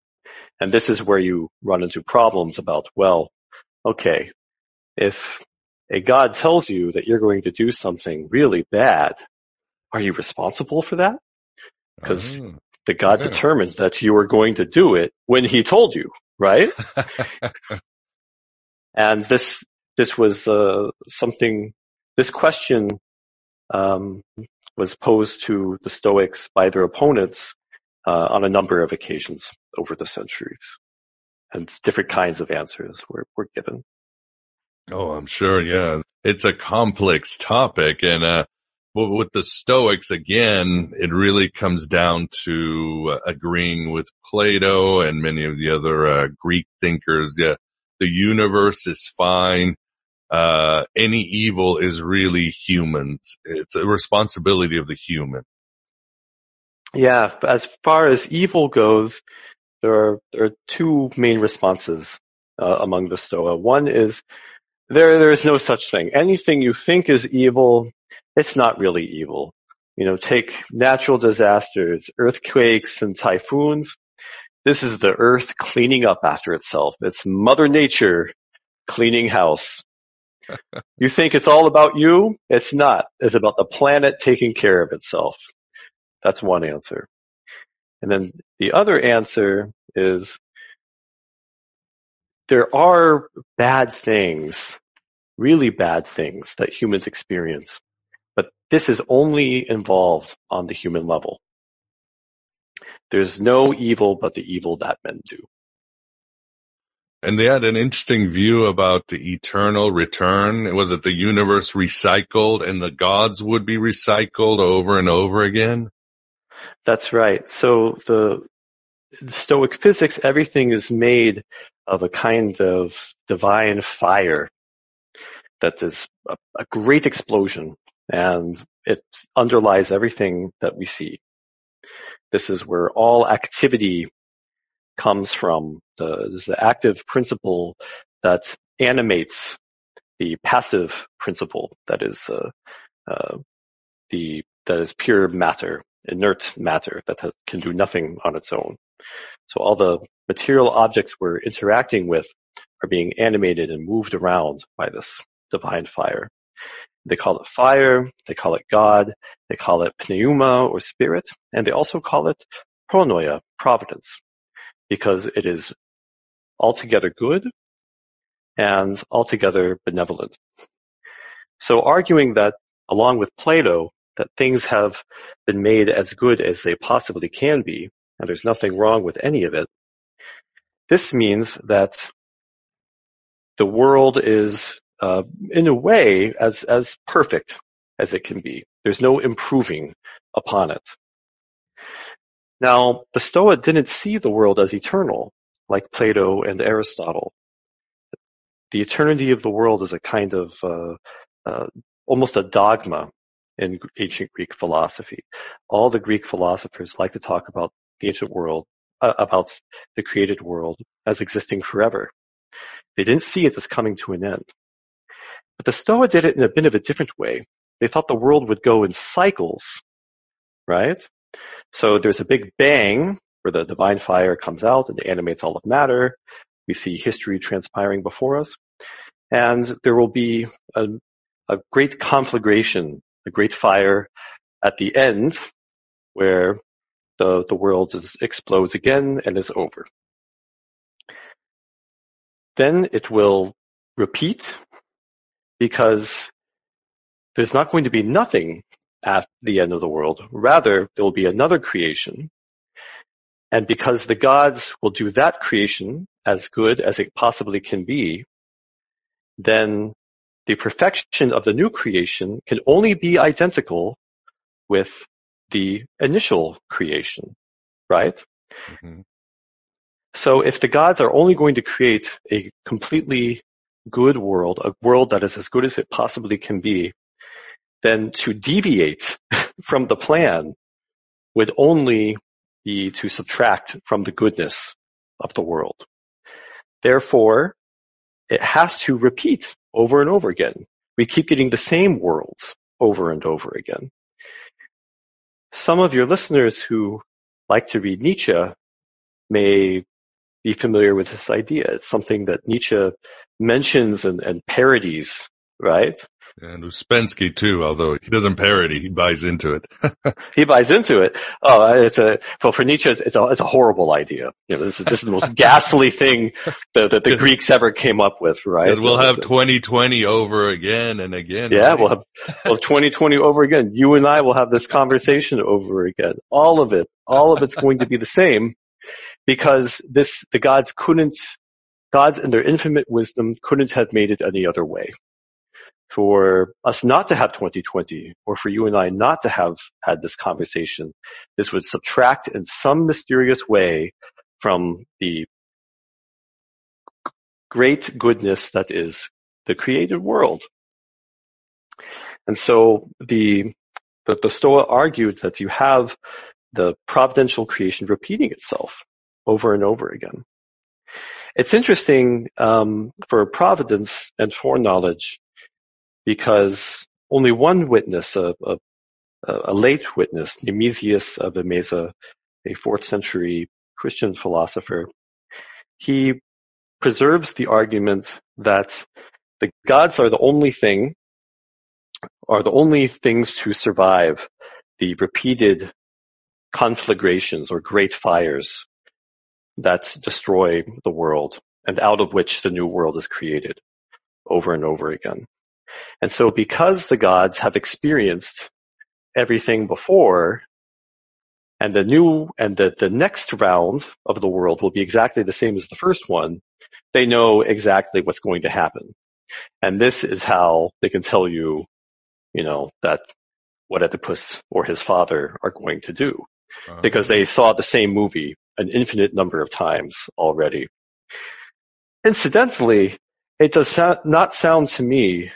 And this is where you run into problems about, well, okay, if a God tells you that you're going to do something really bad, are you responsible for that? Because oh, mm. The God yeah. determines that you are going to do it when he told you, right? and this, this was, uh, something, this question, um, was posed to the Stoics by their opponents uh, on a number of occasions over the centuries. And different kinds of answers were, were given. Oh, I'm sure. Yeah. It's a complex topic. And, uh, with the Stoics, again, it really comes down to agreeing with Plato and many of the other uh, Greek thinkers. Yeah, the universe is fine uh, any evil is really humans. It's a responsibility of the human. Yeah, as far as evil goes, there are there are two main responses uh, among the Stoa. One is there there is no such thing. Anything you think is evil, it's not really evil. You know, take natural disasters, earthquakes and typhoons. This is the earth cleaning up after itself. It's Mother Nature cleaning house you think it's all about you? It's not. It's about the planet taking care of itself. That's one answer. And then the other answer is there are bad things, really bad things that humans experience, this is only involved on the human level. There's no evil but the evil that men do. And they had an interesting view about the eternal return. Was it the universe recycled and the gods would be recycled over and over again? That's right. So the Stoic physics, everything is made of a kind of divine fire that is a, a great explosion and it underlies everything that we see. This is where all activity comes from. The, this is the active principle that animates the passive principle that is uh, uh, the that is pure matter, inert matter that has, can do nothing on its own. So all the material objects we're interacting with are being animated and moved around by this divine fire. They call it fire, they call it God, they call it pneuma or spirit, and they also call it pronoia, providence because it is altogether good and altogether benevolent. So arguing that along with Plato, that things have been made as good as they possibly can be, and there's nothing wrong with any of it, this means that the world is, uh, in a way, as, as perfect as it can be. There's no improving upon it. Now, the Stoa didn't see the world as eternal, like Plato and Aristotle. The eternity of the world is a kind of uh, uh, almost a dogma in ancient Greek philosophy. All the Greek philosophers like to talk about the ancient world, uh, about the created world as existing forever. They didn't see it as coming to an end. But the Stoa did it in a bit of a different way. They thought the world would go in cycles, right? So there's a big bang where the divine fire comes out and animates all of matter. We see history transpiring before us. And there will be a a great conflagration, a great fire at the end where the, the world is, explodes again and is over. Then it will repeat because there's not going to be nothing at the end of the world. Rather, there will be another creation. And because the gods will do that creation as good as it possibly can be, then the perfection of the new creation can only be identical with the initial creation, right? Mm-hmm. So if the gods are only going to create a completely good world, a world that is as good as it possibly can be, then to deviate from the plan would only be to subtract from the goodness of the world. Therefore, it has to repeat over and over again. We keep getting the same worlds over and over again. Some of your listeners who like to read Nietzsche may be familiar with this idea. It's something that Nietzsche mentions and, and parodies, right? And Ouspensky too, although he doesn't parody, he buys into it. he buys into it. Oh, it's a, well, for Nietzsche, it's a, it's a horrible idea. You know, this is, this is the most ghastly thing that, that the Greeks ever came up with, right? We'll have 2020 over again and again. Yeah, right? we'll have, we'll have 2020 over again. You and I will have this conversation over again. All of it, all of it's going to be the same because this, the gods couldn't, gods in their infinite wisdom couldn't have made it any other way for us not to have 2020 or for you and I not to have had this conversation, this would subtract in some mysterious way from the great goodness that is the created world. And so the, the, the Stoa argued that you have the providential creation repeating itself over and over again. It's interesting um, for providence and foreknowledge because only one witness, a, a, a late witness, Nemesius of Emesa, a fourth century Christian philosopher, he preserves the argument that the gods are the only thing, are the only things to survive the repeated conflagrations or great fires that destroy the world and out of which the new world is created over and over again. And so because the gods have experienced everything before, and the new, and the, the next round of the world will be exactly the same as the first one, they know exactly what's going to happen. And this is how they can tell you, you know, that what Oedipus or his father are going to do. Uh-huh. Because they saw the same movie an infinite number of times already. Incidentally, it does not sound to me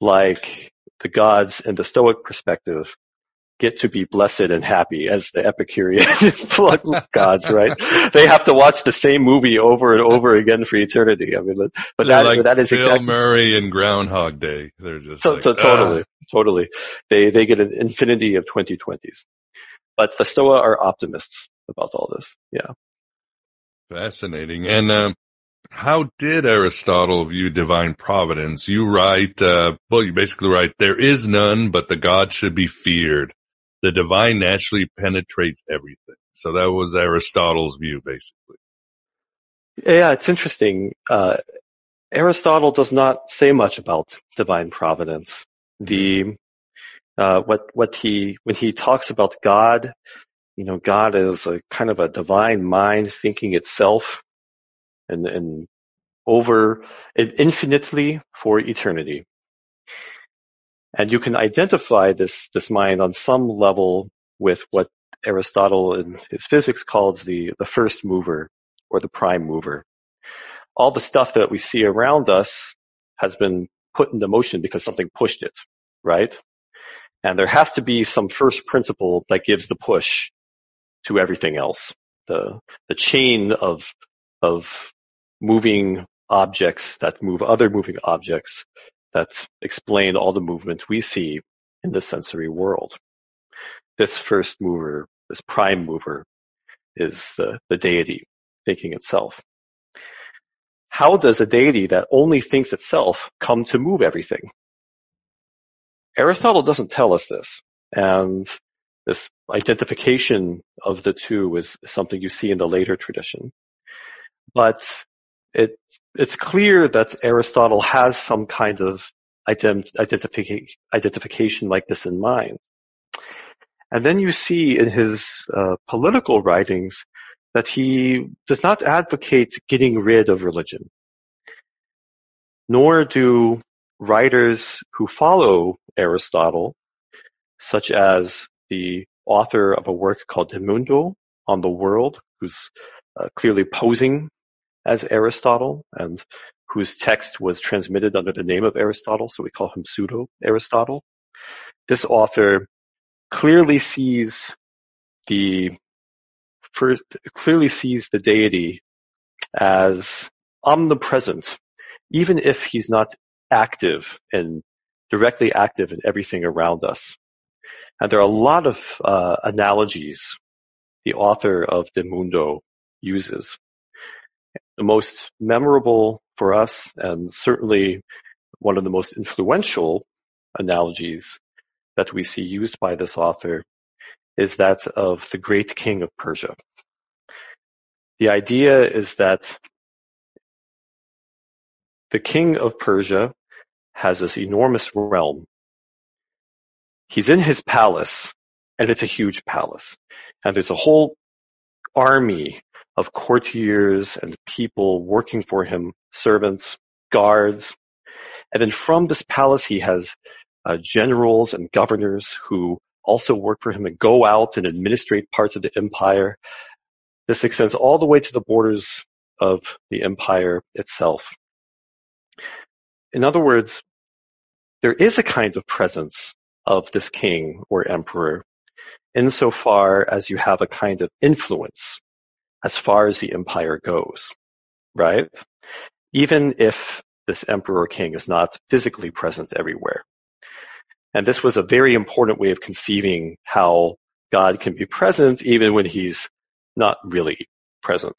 like the gods in the Stoic perspective get to be blessed and happy as the Epicurean gods, right? They have to watch the same movie over and over again for eternity. I mean, but that, like that is Bill exactly, Murray and Groundhog Day. They're just so, like, so totally, ah. totally. They, they get an infinity of 2020s. But the Stoa are optimists about all this. Yeah. Fascinating. And, um, how did Aristotle view divine providence? You write, uh, well, you basically write, there is none, but the God should be feared. The divine naturally penetrates everything. So that was Aristotle's view, basically. Yeah, it's interesting. Uh, Aristotle does not say much about divine providence. The, uh, what, what he, when he talks about God, you know, God is a kind of a divine mind thinking itself and, and over infinitely for eternity. And you can identify this, this mind on some level with what Aristotle in his physics calls the, the first mover or the prime mover. All the stuff that we see around us has been put into motion because something pushed it, right? And there has to be some first principle that gives the push to everything else. The, the chain of, of moving objects that move other moving objects that explain all the movement we see in the sensory world. This first mover, this prime mover, is the, the deity thinking itself. How does a deity that only thinks itself come to move everything? Aristotle doesn't tell us this, and this identification of the two is something you see in the later tradition. But it, it's clear that Aristotle has some kind of ident- identification, identification like this in mind. And then you see in his uh, political writings that he does not advocate getting rid of religion. Nor do writers who follow Aristotle, such as the author of a work called De Mundo on the world, who's uh, clearly posing as Aristotle and whose text was transmitted under the name of Aristotle, so we call him pseudo Aristotle. This author clearly sees the first, clearly sees the deity as omnipresent, even if he's not active and directly active in everything around us. And there are a lot of uh, analogies the author of De Mundo uses. The most memorable for us, and certainly one of the most influential analogies that we see used by this author is that of the great king of Persia. The idea is that the king of Persia has this enormous realm. He's in his palace, and it's a huge palace. And there's a whole army of courtiers and people working for him, servants, guards. And then from this palace, he has uh, generals and governors who also work for him and go out and administrate parts of the empire. This extends all the way to the borders of the empire itself. In other words, there is a kind of presence of this king or emperor insofar as you have a kind of influence as far as the empire goes, right? Even if this emperor or king is not physically present everywhere. And this was a very important way of conceiving how God can be present even when he's not really present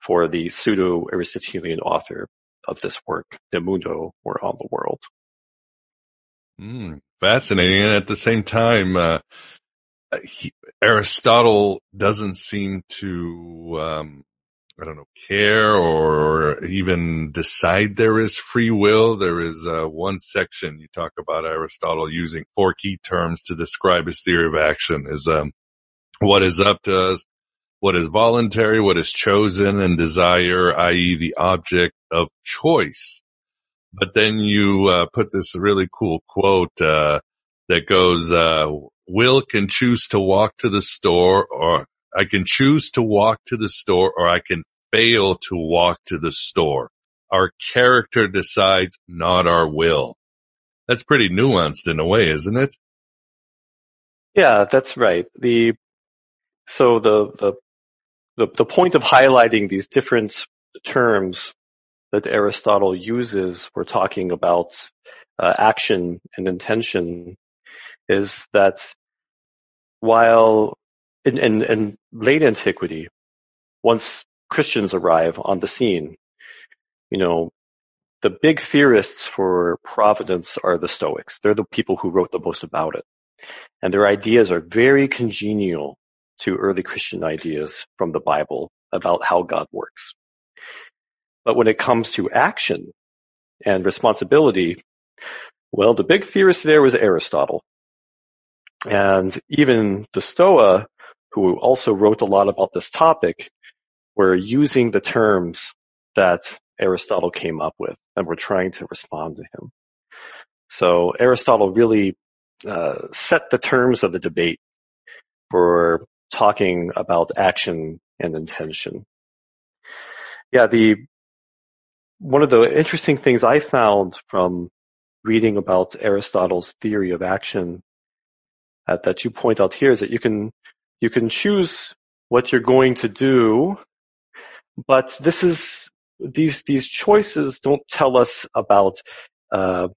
for the pseudo-Aristotelian author of this work, De Mundo, or On the World. Mm, fascinating. And at the same time, uh, he, Aristotle doesn't seem to, um, I don't know, care or even decide there is free will. There is uh, one section you talk about Aristotle using four key terms to describe his theory of action is um, what is up to us, what is voluntary, what is chosen, and desire, i.e., the object of choice. But then you uh, put this really cool quote uh, that goes, uh, Will can choose to walk to the store or I can choose to walk to the store or I can fail to walk to the store. Our character decides, not our will. That's pretty nuanced in a way, isn't it? Yeah, that's right. The so the the the, the point of highlighting these different terms that Aristotle uses for talking about uh, action and intention is that while in, in, in late antiquity, once Christians arrive on the scene, you know, the big theorists for providence are the Stoics. They're the people who wrote the most about it. And their ideas are very congenial to early Christian ideas from the Bible about how God works. But when it comes to action and responsibility, well, the big theorist there was Aristotle. And even the Stoa, who also wrote a lot about this topic, were using the terms that Aristotle came up with and were trying to respond to him. So Aristotle really uh, set the terms of the debate for talking about action and intention. Yeah, the one of the interesting things I found from reading about Aristotle's theory of action uh, that you point out here is that you can you can choose what you're going to do, but this is these these choices don't tell us about uh,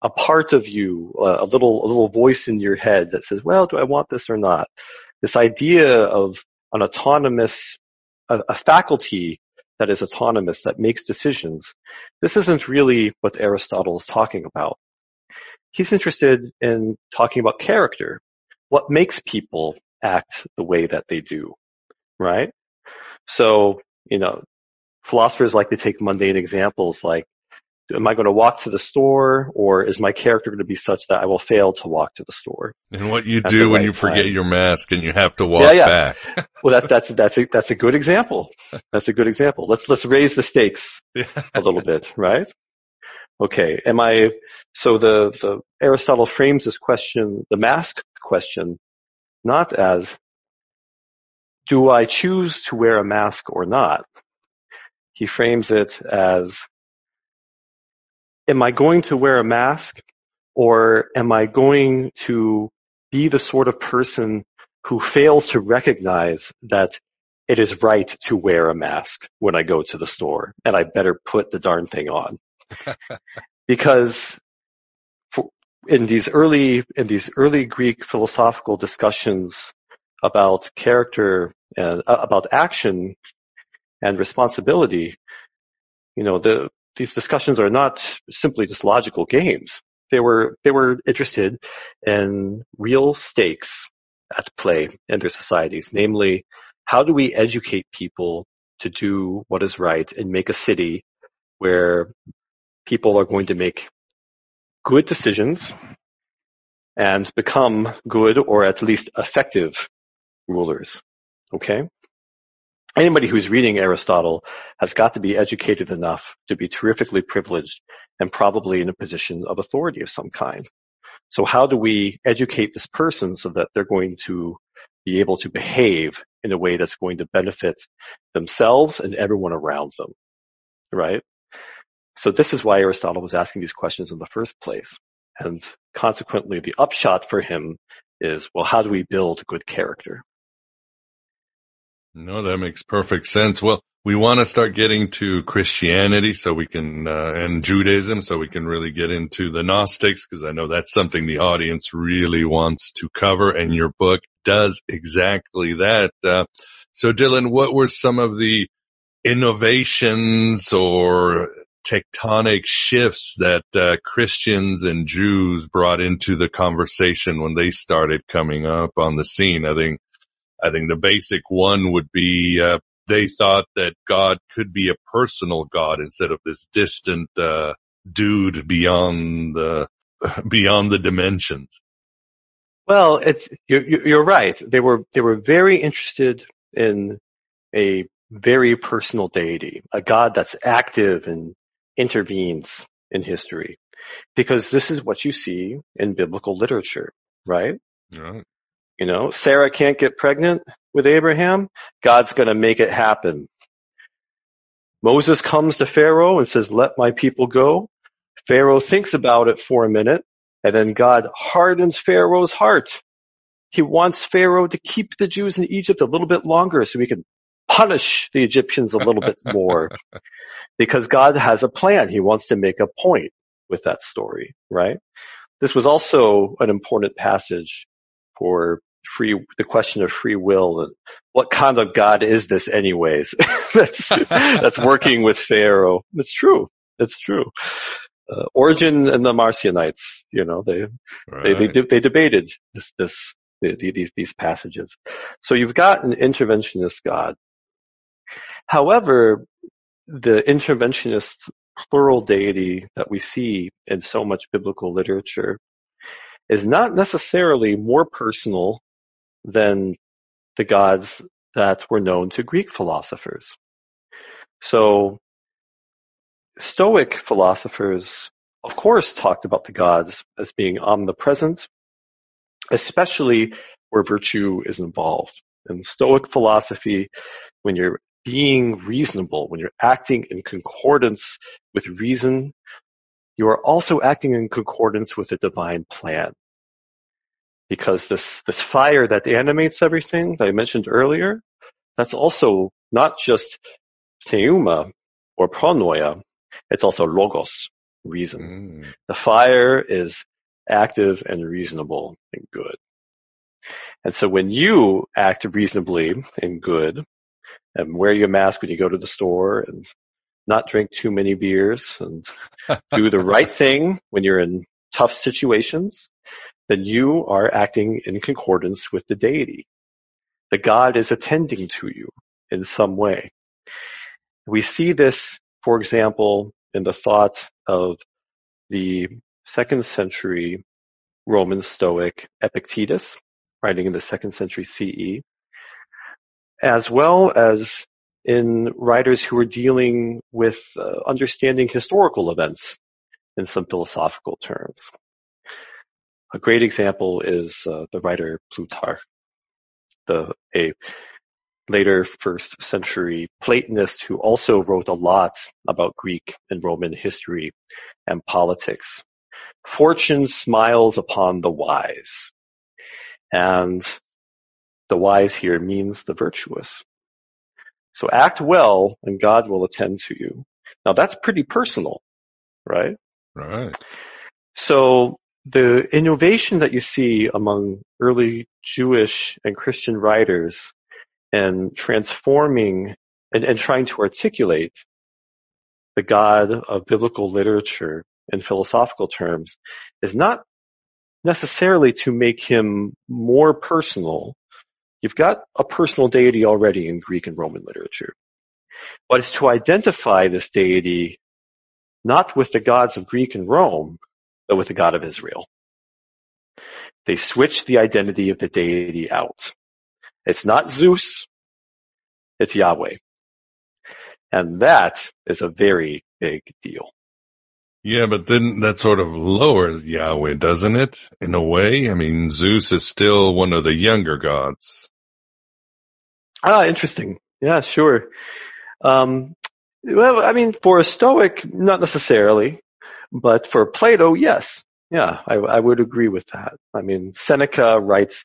a part of you, uh, a little a little voice in your head that says, "Well, do I want this or not?" This idea of an autonomous a, a faculty that is autonomous that makes decisions. This isn't really what Aristotle is talking about. he's interested in talking about character. What makes people act the way that they do, right? So, you know, philosophers like to take mundane examples like, am I going to walk to the store or is my character going to be such that I will fail to walk to the store? And what you do when right you forget time? your mask and you have to walk yeah, yeah. back. well, that, that's, that's a, that's a good example. That's a good example. Let's, let's raise the stakes a little bit, right? Okay. Am I, so the, the Aristotle frames this question, the mask question, not as, do I choose to wear a mask or not? He frames it as, am I going to wear a mask or am I going to be the sort of person who fails to recognize that it is right to wear a mask when I go to the store and I better put the darn thing on? because for, in these early, in these early Greek philosophical discussions about character and uh, about action and responsibility, you know, the, these discussions are not simply just logical games. They were, they were interested in real stakes at play in their societies, namely, how do we educate people to do what is right and make a city where people are going to make good decisions and become good or at least effective rulers. Okay? Anybody who's reading Aristotle has got to be educated enough to be terrifically privileged and probably in a position of authority of some kind. So how do we educate this person so that they're going to be able to behave in a way that's going to benefit themselves and everyone around them? Right? So this is why Aristotle was asking these questions in the first place. And consequently, the upshot for him is, well, how do we build good character? No, that makes perfect sense. Well, we want to start getting to Christianity so we can, uh, and Judaism so we can really get into the Gnostics because I know that's something the audience really wants to cover and your book does exactly that. Uh, so Dylan, what were some of the innovations or tectonic shifts that uh, Christians and Jews brought into the conversation when they started coming up on the scene? I think I think the basic one would be uh, they thought that God could be a personal God instead of this distant uh, dude beyond the beyond the dimensions. Well, it's you're, you're right. They were they were very interested in a very personal deity, a God that's active and intervenes in history, because this is what you see in biblical literature, right? Right. You know, Sarah can't get pregnant with Abraham. God's going to make it happen. Moses comes to Pharaoh and says, let my people go. Pharaoh thinks about it for a minute and then God hardens Pharaoh's heart. He wants Pharaoh to keep the Jews in Egypt a little bit longer so he can punish the Egyptians a little bit more because God has a plan. He wants to make a point with that story, right? This was also an important passage for free, the question of free will and what kind of God is this anyways? that's, that's working with Pharaoh. It's true. It's true. Uh, Origen and the Marcionites, you know, they, they, they, Right. they debated this, this, the, the, these, these passages. So you've got an interventionist God. However, the interventionist plural deity that we see in so much biblical literature is not necessarily more personal than the gods that were known to Greek philosophers. So Stoic philosophers, of course, talked about the gods as being omnipresent, especially where virtue is involved. In Stoic philosophy, when you're being reasonable, when you're acting in concordance with reason, you are also acting in concordance with the divine plan. Because this, this fire that animates everything that I mentioned earlier, that's also not just pneuma or pronoia, it's also logos, reason. Mm. The fire is active and reasonable and good. And so when you act reasonably and good and wear your mask when you go to the store and not drink too many beers and do the right thing when you're in tough situations, then you are acting in concordance with the deity. The God is attending to you in some way. We see this, for example, in the thought of the second century Roman Stoic Epictetus, writing in the second century CE, as well as in writers who were dealing with uh, understanding historical events in some philosophical terms. A great example is uh, the writer Plutarch, the a later first century Platonist who also wrote a lot about Greek and Roman history and politics. Fortune smiles upon the wise. And the wise here means the virtuous. So act well and God will attend to you. Now that's pretty personal, right? Right. So the innovation that you see among early Jewish and Christian writers and transforming and, and trying to articulate the God of biblical literature in philosophical terms is not necessarily to make him more personal. You've got a personal deity already in Greek and Roman literature. But it's to identify this deity not with the gods of Greek and Rome, but with the God of Israel. They switch the identity of the deity out. It's not Zeus, it's Yahweh. And that is a very big deal. Yeah, but then that sort of lowers Yahweh, doesn't it? In a way? I mean, Zeus is still one of the younger gods. Ah, interesting. Yeah, sure. Um, well, I mean, for a Stoic, not necessarily, but for Plato, yes. Yeah, I, I would agree with that. I mean, Seneca writes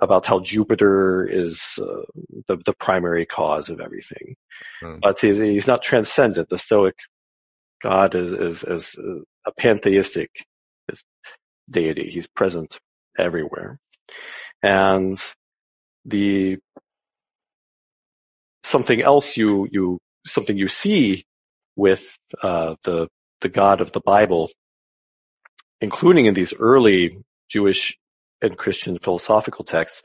about how Jupiter is uh, the, the primary cause of everything. Hmm. But he's, he's not transcendent. The Stoic God is, is, is a pantheistic deity. He's present everywhere. And the, something else you, you, something you see with, uh, the, the God of the Bible, including in these early Jewish and Christian philosophical texts,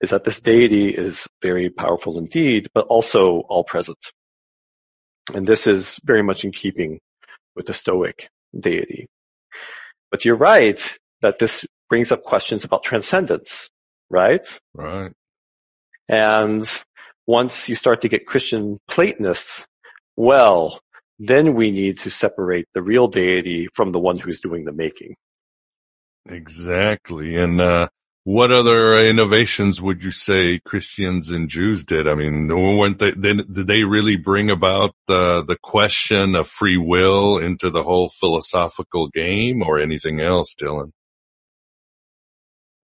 is that this deity is very powerful indeed, but also all present. And this is very much in keeping with the Stoic deity. But you're right that this brings up questions about transcendence, right? Right. And once you start to get Christian Platonists, well, then we need to separate the real deity from the one who's doing the making. Exactly. And, uh, what other innovations would you say Christians and Jews did? I mean, weren't they, did they really bring about the, the question of free will into the whole philosophical game or anything else, Dylan?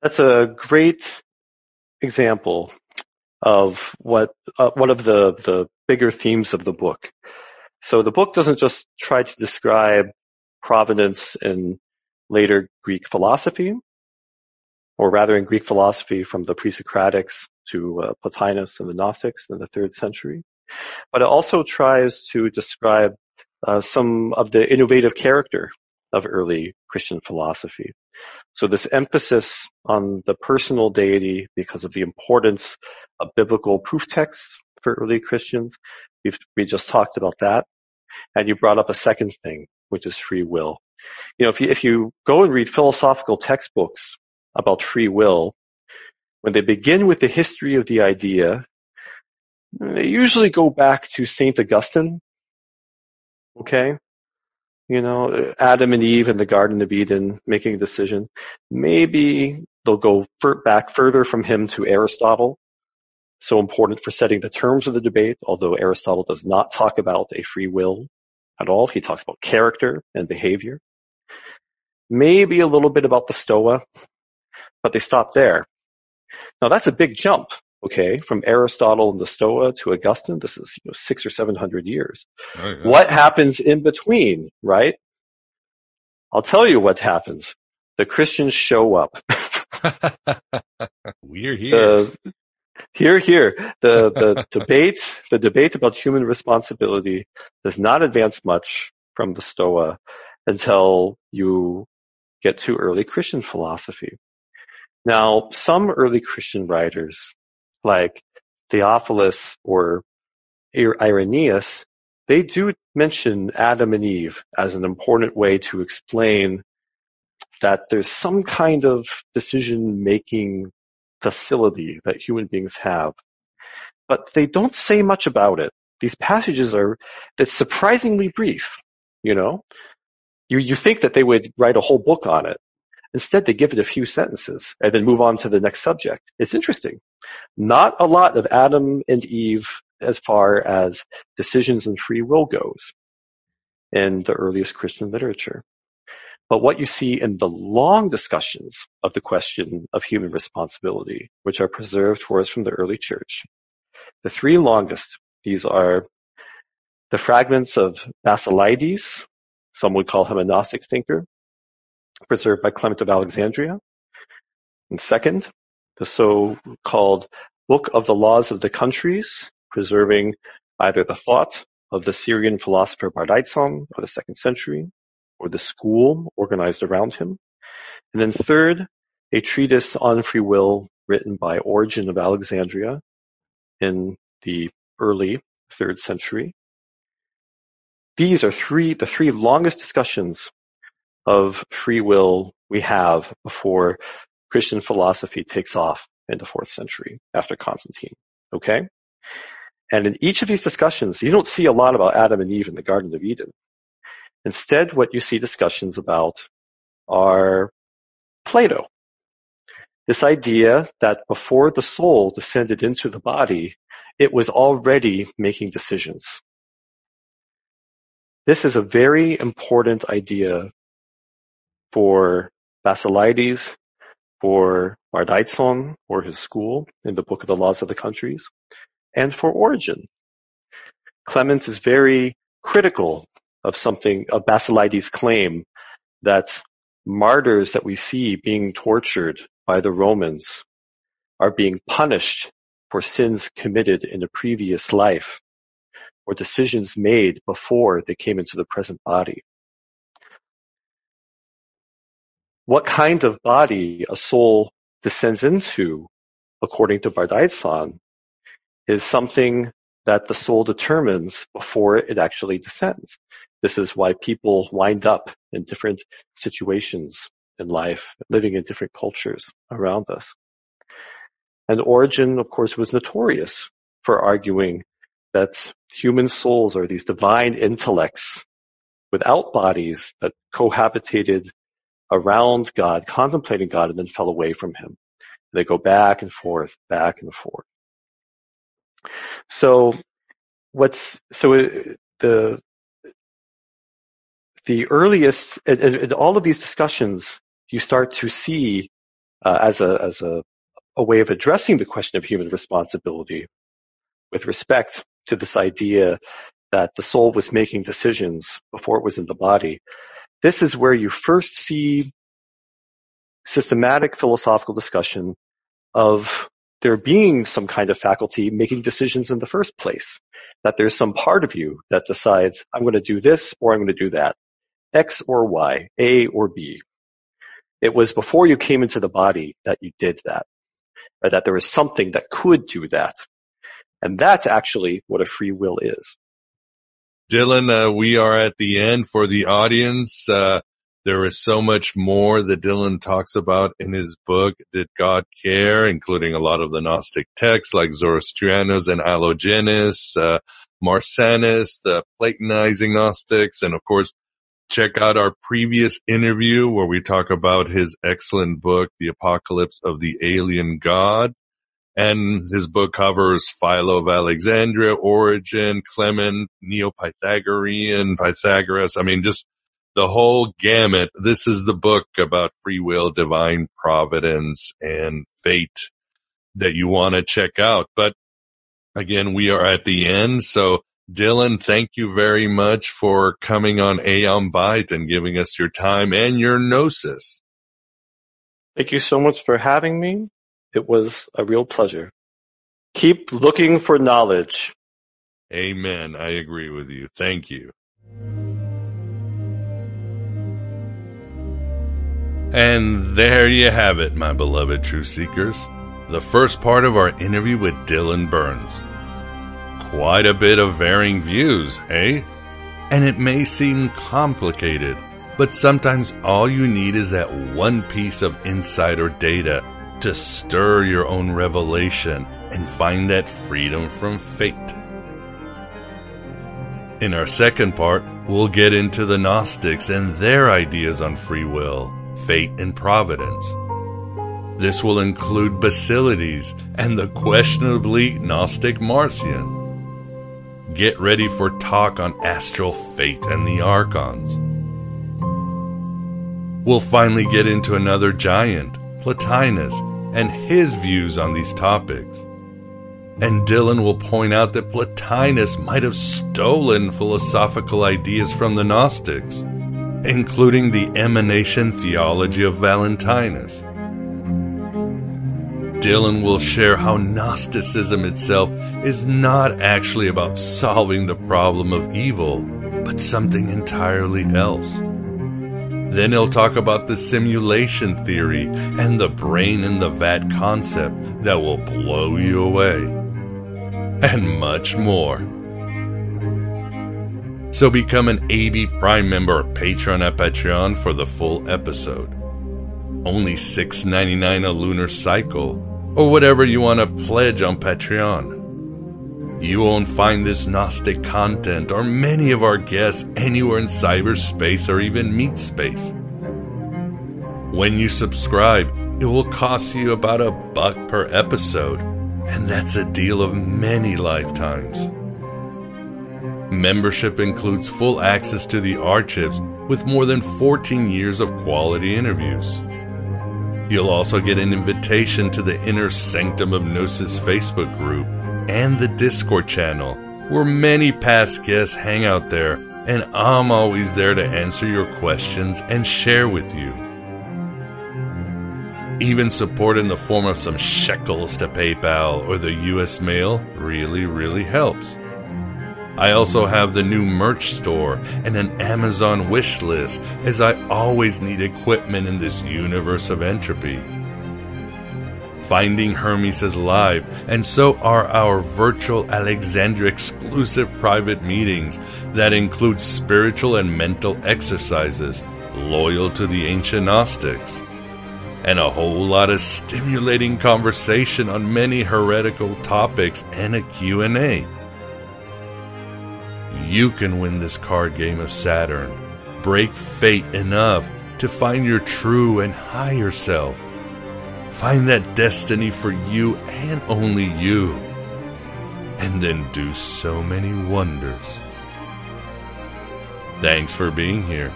That's a great example of what, uh, one of the, the bigger themes of the book. So the book doesn't just try to describe providence in later Greek philosophy, or rather in Greek philosophy from the pre-Socratics to uh, Plotinus and the Gnostics in the third century. But it also tries to describe uh, some of the innovative character of early Christian philosophy. So this emphasis on the personal deity because of the importance of biblical proof texts for early Christians, we just talked about that. And you brought up a second thing, which is free will. You know, if you, if you go and read philosophical textbooks about free will, when they begin with the history of the idea, they usually go back to St. Augustine. Okay? You know, Adam and Eve in the Garden of Eden making a decision. Maybe they'll go back further from him to Aristotle. So important for setting the terms of the debate, although Aristotle does not talk about a free will at all. He talks about character and behavior. Maybe a little bit about the Stoa, but they stop there. Now that's a big jump, okay, from Aristotle and the Stoa to Augustine. This is you know, six or seven hundred years. Oh, yeah. What happens in between, right? I'll tell you what happens. The Christians show up. We're here. The, here, here. The, the debate, the debate about human responsibility does not advance much from the Stoa until you get to early Christian philosophy. Now, some early Christian writers, like Theophilus or Irenaeus, they do mention Adam and Eve as an important way to explain that there's some kind of decision making facility that human beings have. But they don't say much about it. These passages are that's surprisingly brief, you know? You you think that they would write a whole book on it. Instead they give it a few sentences and then move on to the next subject. It's interesting. Not a lot of Adam and Eve as far as decisions and free will goes in the earliest Christian literature. But what you see in the long discussions of the question of human responsibility, which are preserved for us from the early church, the three longest, these are the fragments of Basilides, some would call him a Gnostic thinker, preserved by Clement of Alexandria. And second, the so-called Book of the Laws of the Countries, preserving either the thought of the Syrian philosopher Bardaisan of the second century, or the school organized around him. And then third, a treatise on free will written by Origen of Alexandria in the early third century. These are three, the three longest discussions of free will we have before Christian philosophy takes off in the fourth century after Constantine. Okay? And in each of these discussions, you don't see a lot about Adam and Eve in the Garden of Eden. Instead, what you see discussions about are Plato. This idea that before the soul descended into the body, it was already making decisions. This is a very important idea for Basilides, for Bardaisan or his school in the Book of the Laws of the Countries, and for Origen. Clement is very critical of something, of Basilides' claim that martyrs that we see being tortured by the Romans are being punished for sins committed in a previous life or decisions made before they came into the present body. What kind of body a soul descends into, according to Bardaisan, is something that the soul determines before it actually descends. This is why people wind up in different situations in life, living in different cultures around us. And Origen, of course, was notorious for arguing that human souls are these divine intellects without bodies that cohabitated around God, contemplating God, and then fell away from Him. They go back and forth, back and forth. So, what's so the the earliest in, in all of these discussions, you start to see uh, as a as a a way of addressing the question of human responsibility with respect to this idea that the soul was making decisions before it was in the body. This is where you first see systematic philosophical discussion of there being some kind of faculty making decisions in the first place. That there's some part of you that decides, I'm going to do this or I'm going to do that. X or Y, A or B. It was before you came into the body that you did that or that there was something that could do that. And that's actually what a free will is. Dylan, uh, we are at the end for the audience. Uh, there is so much more that Dylan talks about in his book, Did God Care, including a lot of the Gnostic texts like Zostrianos and Allogenes, uh, the Platonizing Gnostics, and of course, check out our previous interview where we talk about his excellent book, The Apocalypse of the Alien God. And his book covers Philo of Alexandria, Origen, Clement, Neo-Pythagorean, Pythagoras. I mean, just the whole gamut. This is the book about free will, divine providence, and fate that you want to check out. But again, we are at the end. So Dylan, thank you very much for coming on Aeon Byte and giving us your time and your gnosis. Thank you so much for having me. It was a real pleasure. Keep looking for knowledge. Amen. I agree with you. Thank you. And there you have it, my beloved truth seekers. The first part of our interview with Dylan Burns. Quite a bit of varying views, eh? And it may seem complicated, but sometimes all you need is that one piece of insider data to stir your own revelation and find that freedom from fate. In our second part, we'll get into the Gnostics and their ideas on free will, fate, and providence. This will include Basilides and the questionably Gnostic Marcion. Get ready for talk on astral fate and the Archons. We'll finally get into another giant, Plotinus, and his views on these topics. And Dylan will point out that Plotinus might have stolen philosophical ideas from the Gnostics, including the emanation theology of Valentinus. Dylan will share how Gnosticism itself is not actually about solving the problem of evil, but something entirely else. Then he'll talk about the simulation theory and the brain in the vat concept that will blow you away. And much more. So become an AB Prime member or patron at Patreon for the full episode. Only $6.99 a lunar cycle, or whatever you want to pledge on Patreon. You won't find this Gnostic content or many of our guests anywhere in cyberspace or even meat space. When you subscribe, it will cost you about a buck per episode, and that's a deal of many lifetimes. Membership includes full access to the archives with more than 14 years of quality interviews. You'll also get an invitation to the Inner Sanctum of Gnosis Facebook group and the Discord channel, where many past guests hang out there, and I'm always there to answer your questions and share with you. Even support in the form of some shekels to PayPal or the US mail really, really helps. I also have the new merch store and an Amazon wish list, as I always need equipment in this universe of entropy. Finding Hermes is live, and so are our virtual Alexandria exclusive private meetings that include spiritual and mental exercises loyal to the ancient Gnostics, and a whole lot of stimulating conversation on many heretical topics and a Q&A. You can win this card game of Saturn. Break fate enough to find your true and higher self. Find that destiny for you and only you. And then do so many wonders. Thanks for being here.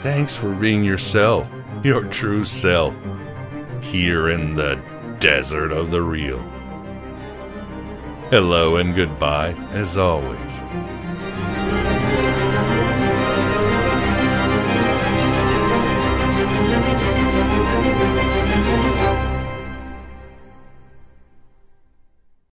Thanks for being yourself, your true self, here in the desert of the real. Hello and goodbye, as always.